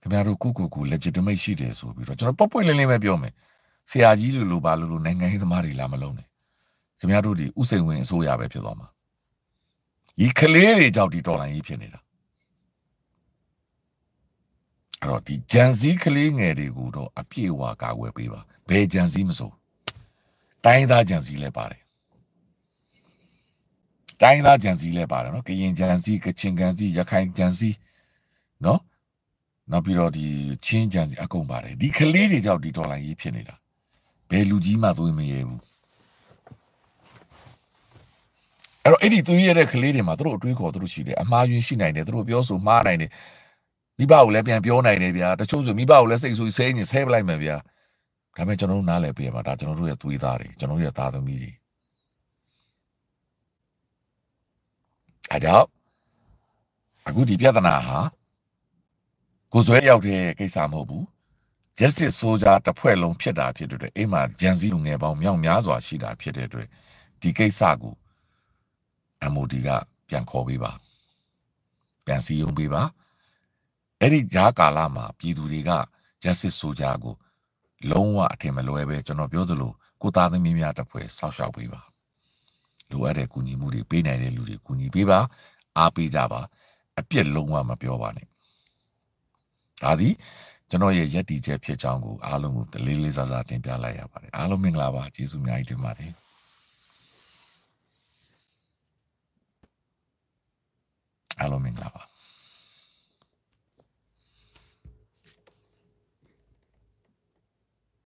ခင်ဗျားတို့ကိုကိုကို legitimate ရှိတယ်ဆိုပြီးတော့ကျွန်တော်ပေါ့ပွင့်လင်းလင်းပဲပြောမယ်ဆရာကြီးလူလူပါလူလူနိုင်ငံရေးသမားတွေလာမလုံးနဲ့ခင်ဗျားတို့ဒီဥစိန်ဝင်အစိုးရပဲဖြစ်သွားမှာဒီကလေးတွေကြောင့်ဒီတော်လိုင်းကြီးဖြစ်နေတာအဲ့တော့ဒီဂျန်စီကလေးငယ်တွေကိုတော့အပြည့်အဝကာကွယ်ပေးပါဘယ်ဂျန်စီမဆိုတိုင်းသားဂျန်စီလည်းပါတယ် တိုင်းသားဂျန်စီလည်းပါတယ်နော်ကရင်ဂျန်စီကချင်ဂျန်စီရခိုင်ဂျန်စီနော်နောက်ပြီးတော့ဒီချင်းဂျန်စီအကုန်ပါတယ်ဒီကလေးတွေကြောင့်ဒီဒေါ်လာကြီးဖြစ်နေတာဘယ်လူကြီးမှသွေးမရဲဘူးအဲ့တော့အဲ့ဒီသွေးရတဲ့ကလေးတွေမှာသူတို့အတွေးခေါ်သူတို့ရှိတယ်အမှားယွင်းရှိနိုင်တယ်သူတို့ပြောဆိုမှားနိုင်တယ်မိဘကိုလည်းပြန်ပြောနိုင်တယ်ဗျာတချို့ဆိုမိဘကိုလည်းစိတ်ဆိုးဆဲရင်ဆဲပလိုက်မယ်ဗျာဒါပေမဲ့ကျွန်တော်တို့နားလည်ပေးရမှာဒါကျွန်တော်တို့ရဲ့သွေးသားတွေကျွန်တော်တို့ရဲ့သားသမီးတွေ အဲကြောင့်အခုဒီပြဿနာဟာကိုယ်ဆွဲရောက်တဲ့ကိစ္စမဟုတ်ဘူး justice soldier တစ်ဖွဲ့လုံးဖြစ်တာဖြစ်တဲ့အတွက်အိမ်မှာဂျန်စီလူငယ်ပေါင်းမြောက်များစွာရှိတာဖြစ်တဲ့အတွက်ဒီကိစ္စကို MOD ကပြန်ခေါ်ပေးပါပြန်စီယုံပေးပါအဲ့ဒီဂျားကာလမှာပြည်သူတွေက justice soldier ကိုလုံးဝအထင်မလွဲပဲကျွန်တော်ပြောသလိုကိုသားသမီးများတစ်ဖွဲ့ဆောက်ရှောက်ပေးပါ လိုအပ်တဲ့ကူညီမှုတွေပေးနိုင်တဲ့လူတွေကူညီပေးပါအားပေးကြပါအပြစ်လုံးဝမပြောပါနဲ့ဒါသည်ကျွန်တော်ရဲ့ရက်တီချက်ဖြစ်ကြောင်းကိုအားလုံးကိုတလေးလေးစားစားတင်ပြလိုက်ရပါတယ်အားလုံးမင်္ဂလာပါကျေးဇူးအများကြီးတင်ပါတယ်အားလုံးမင်္ဂလာပါ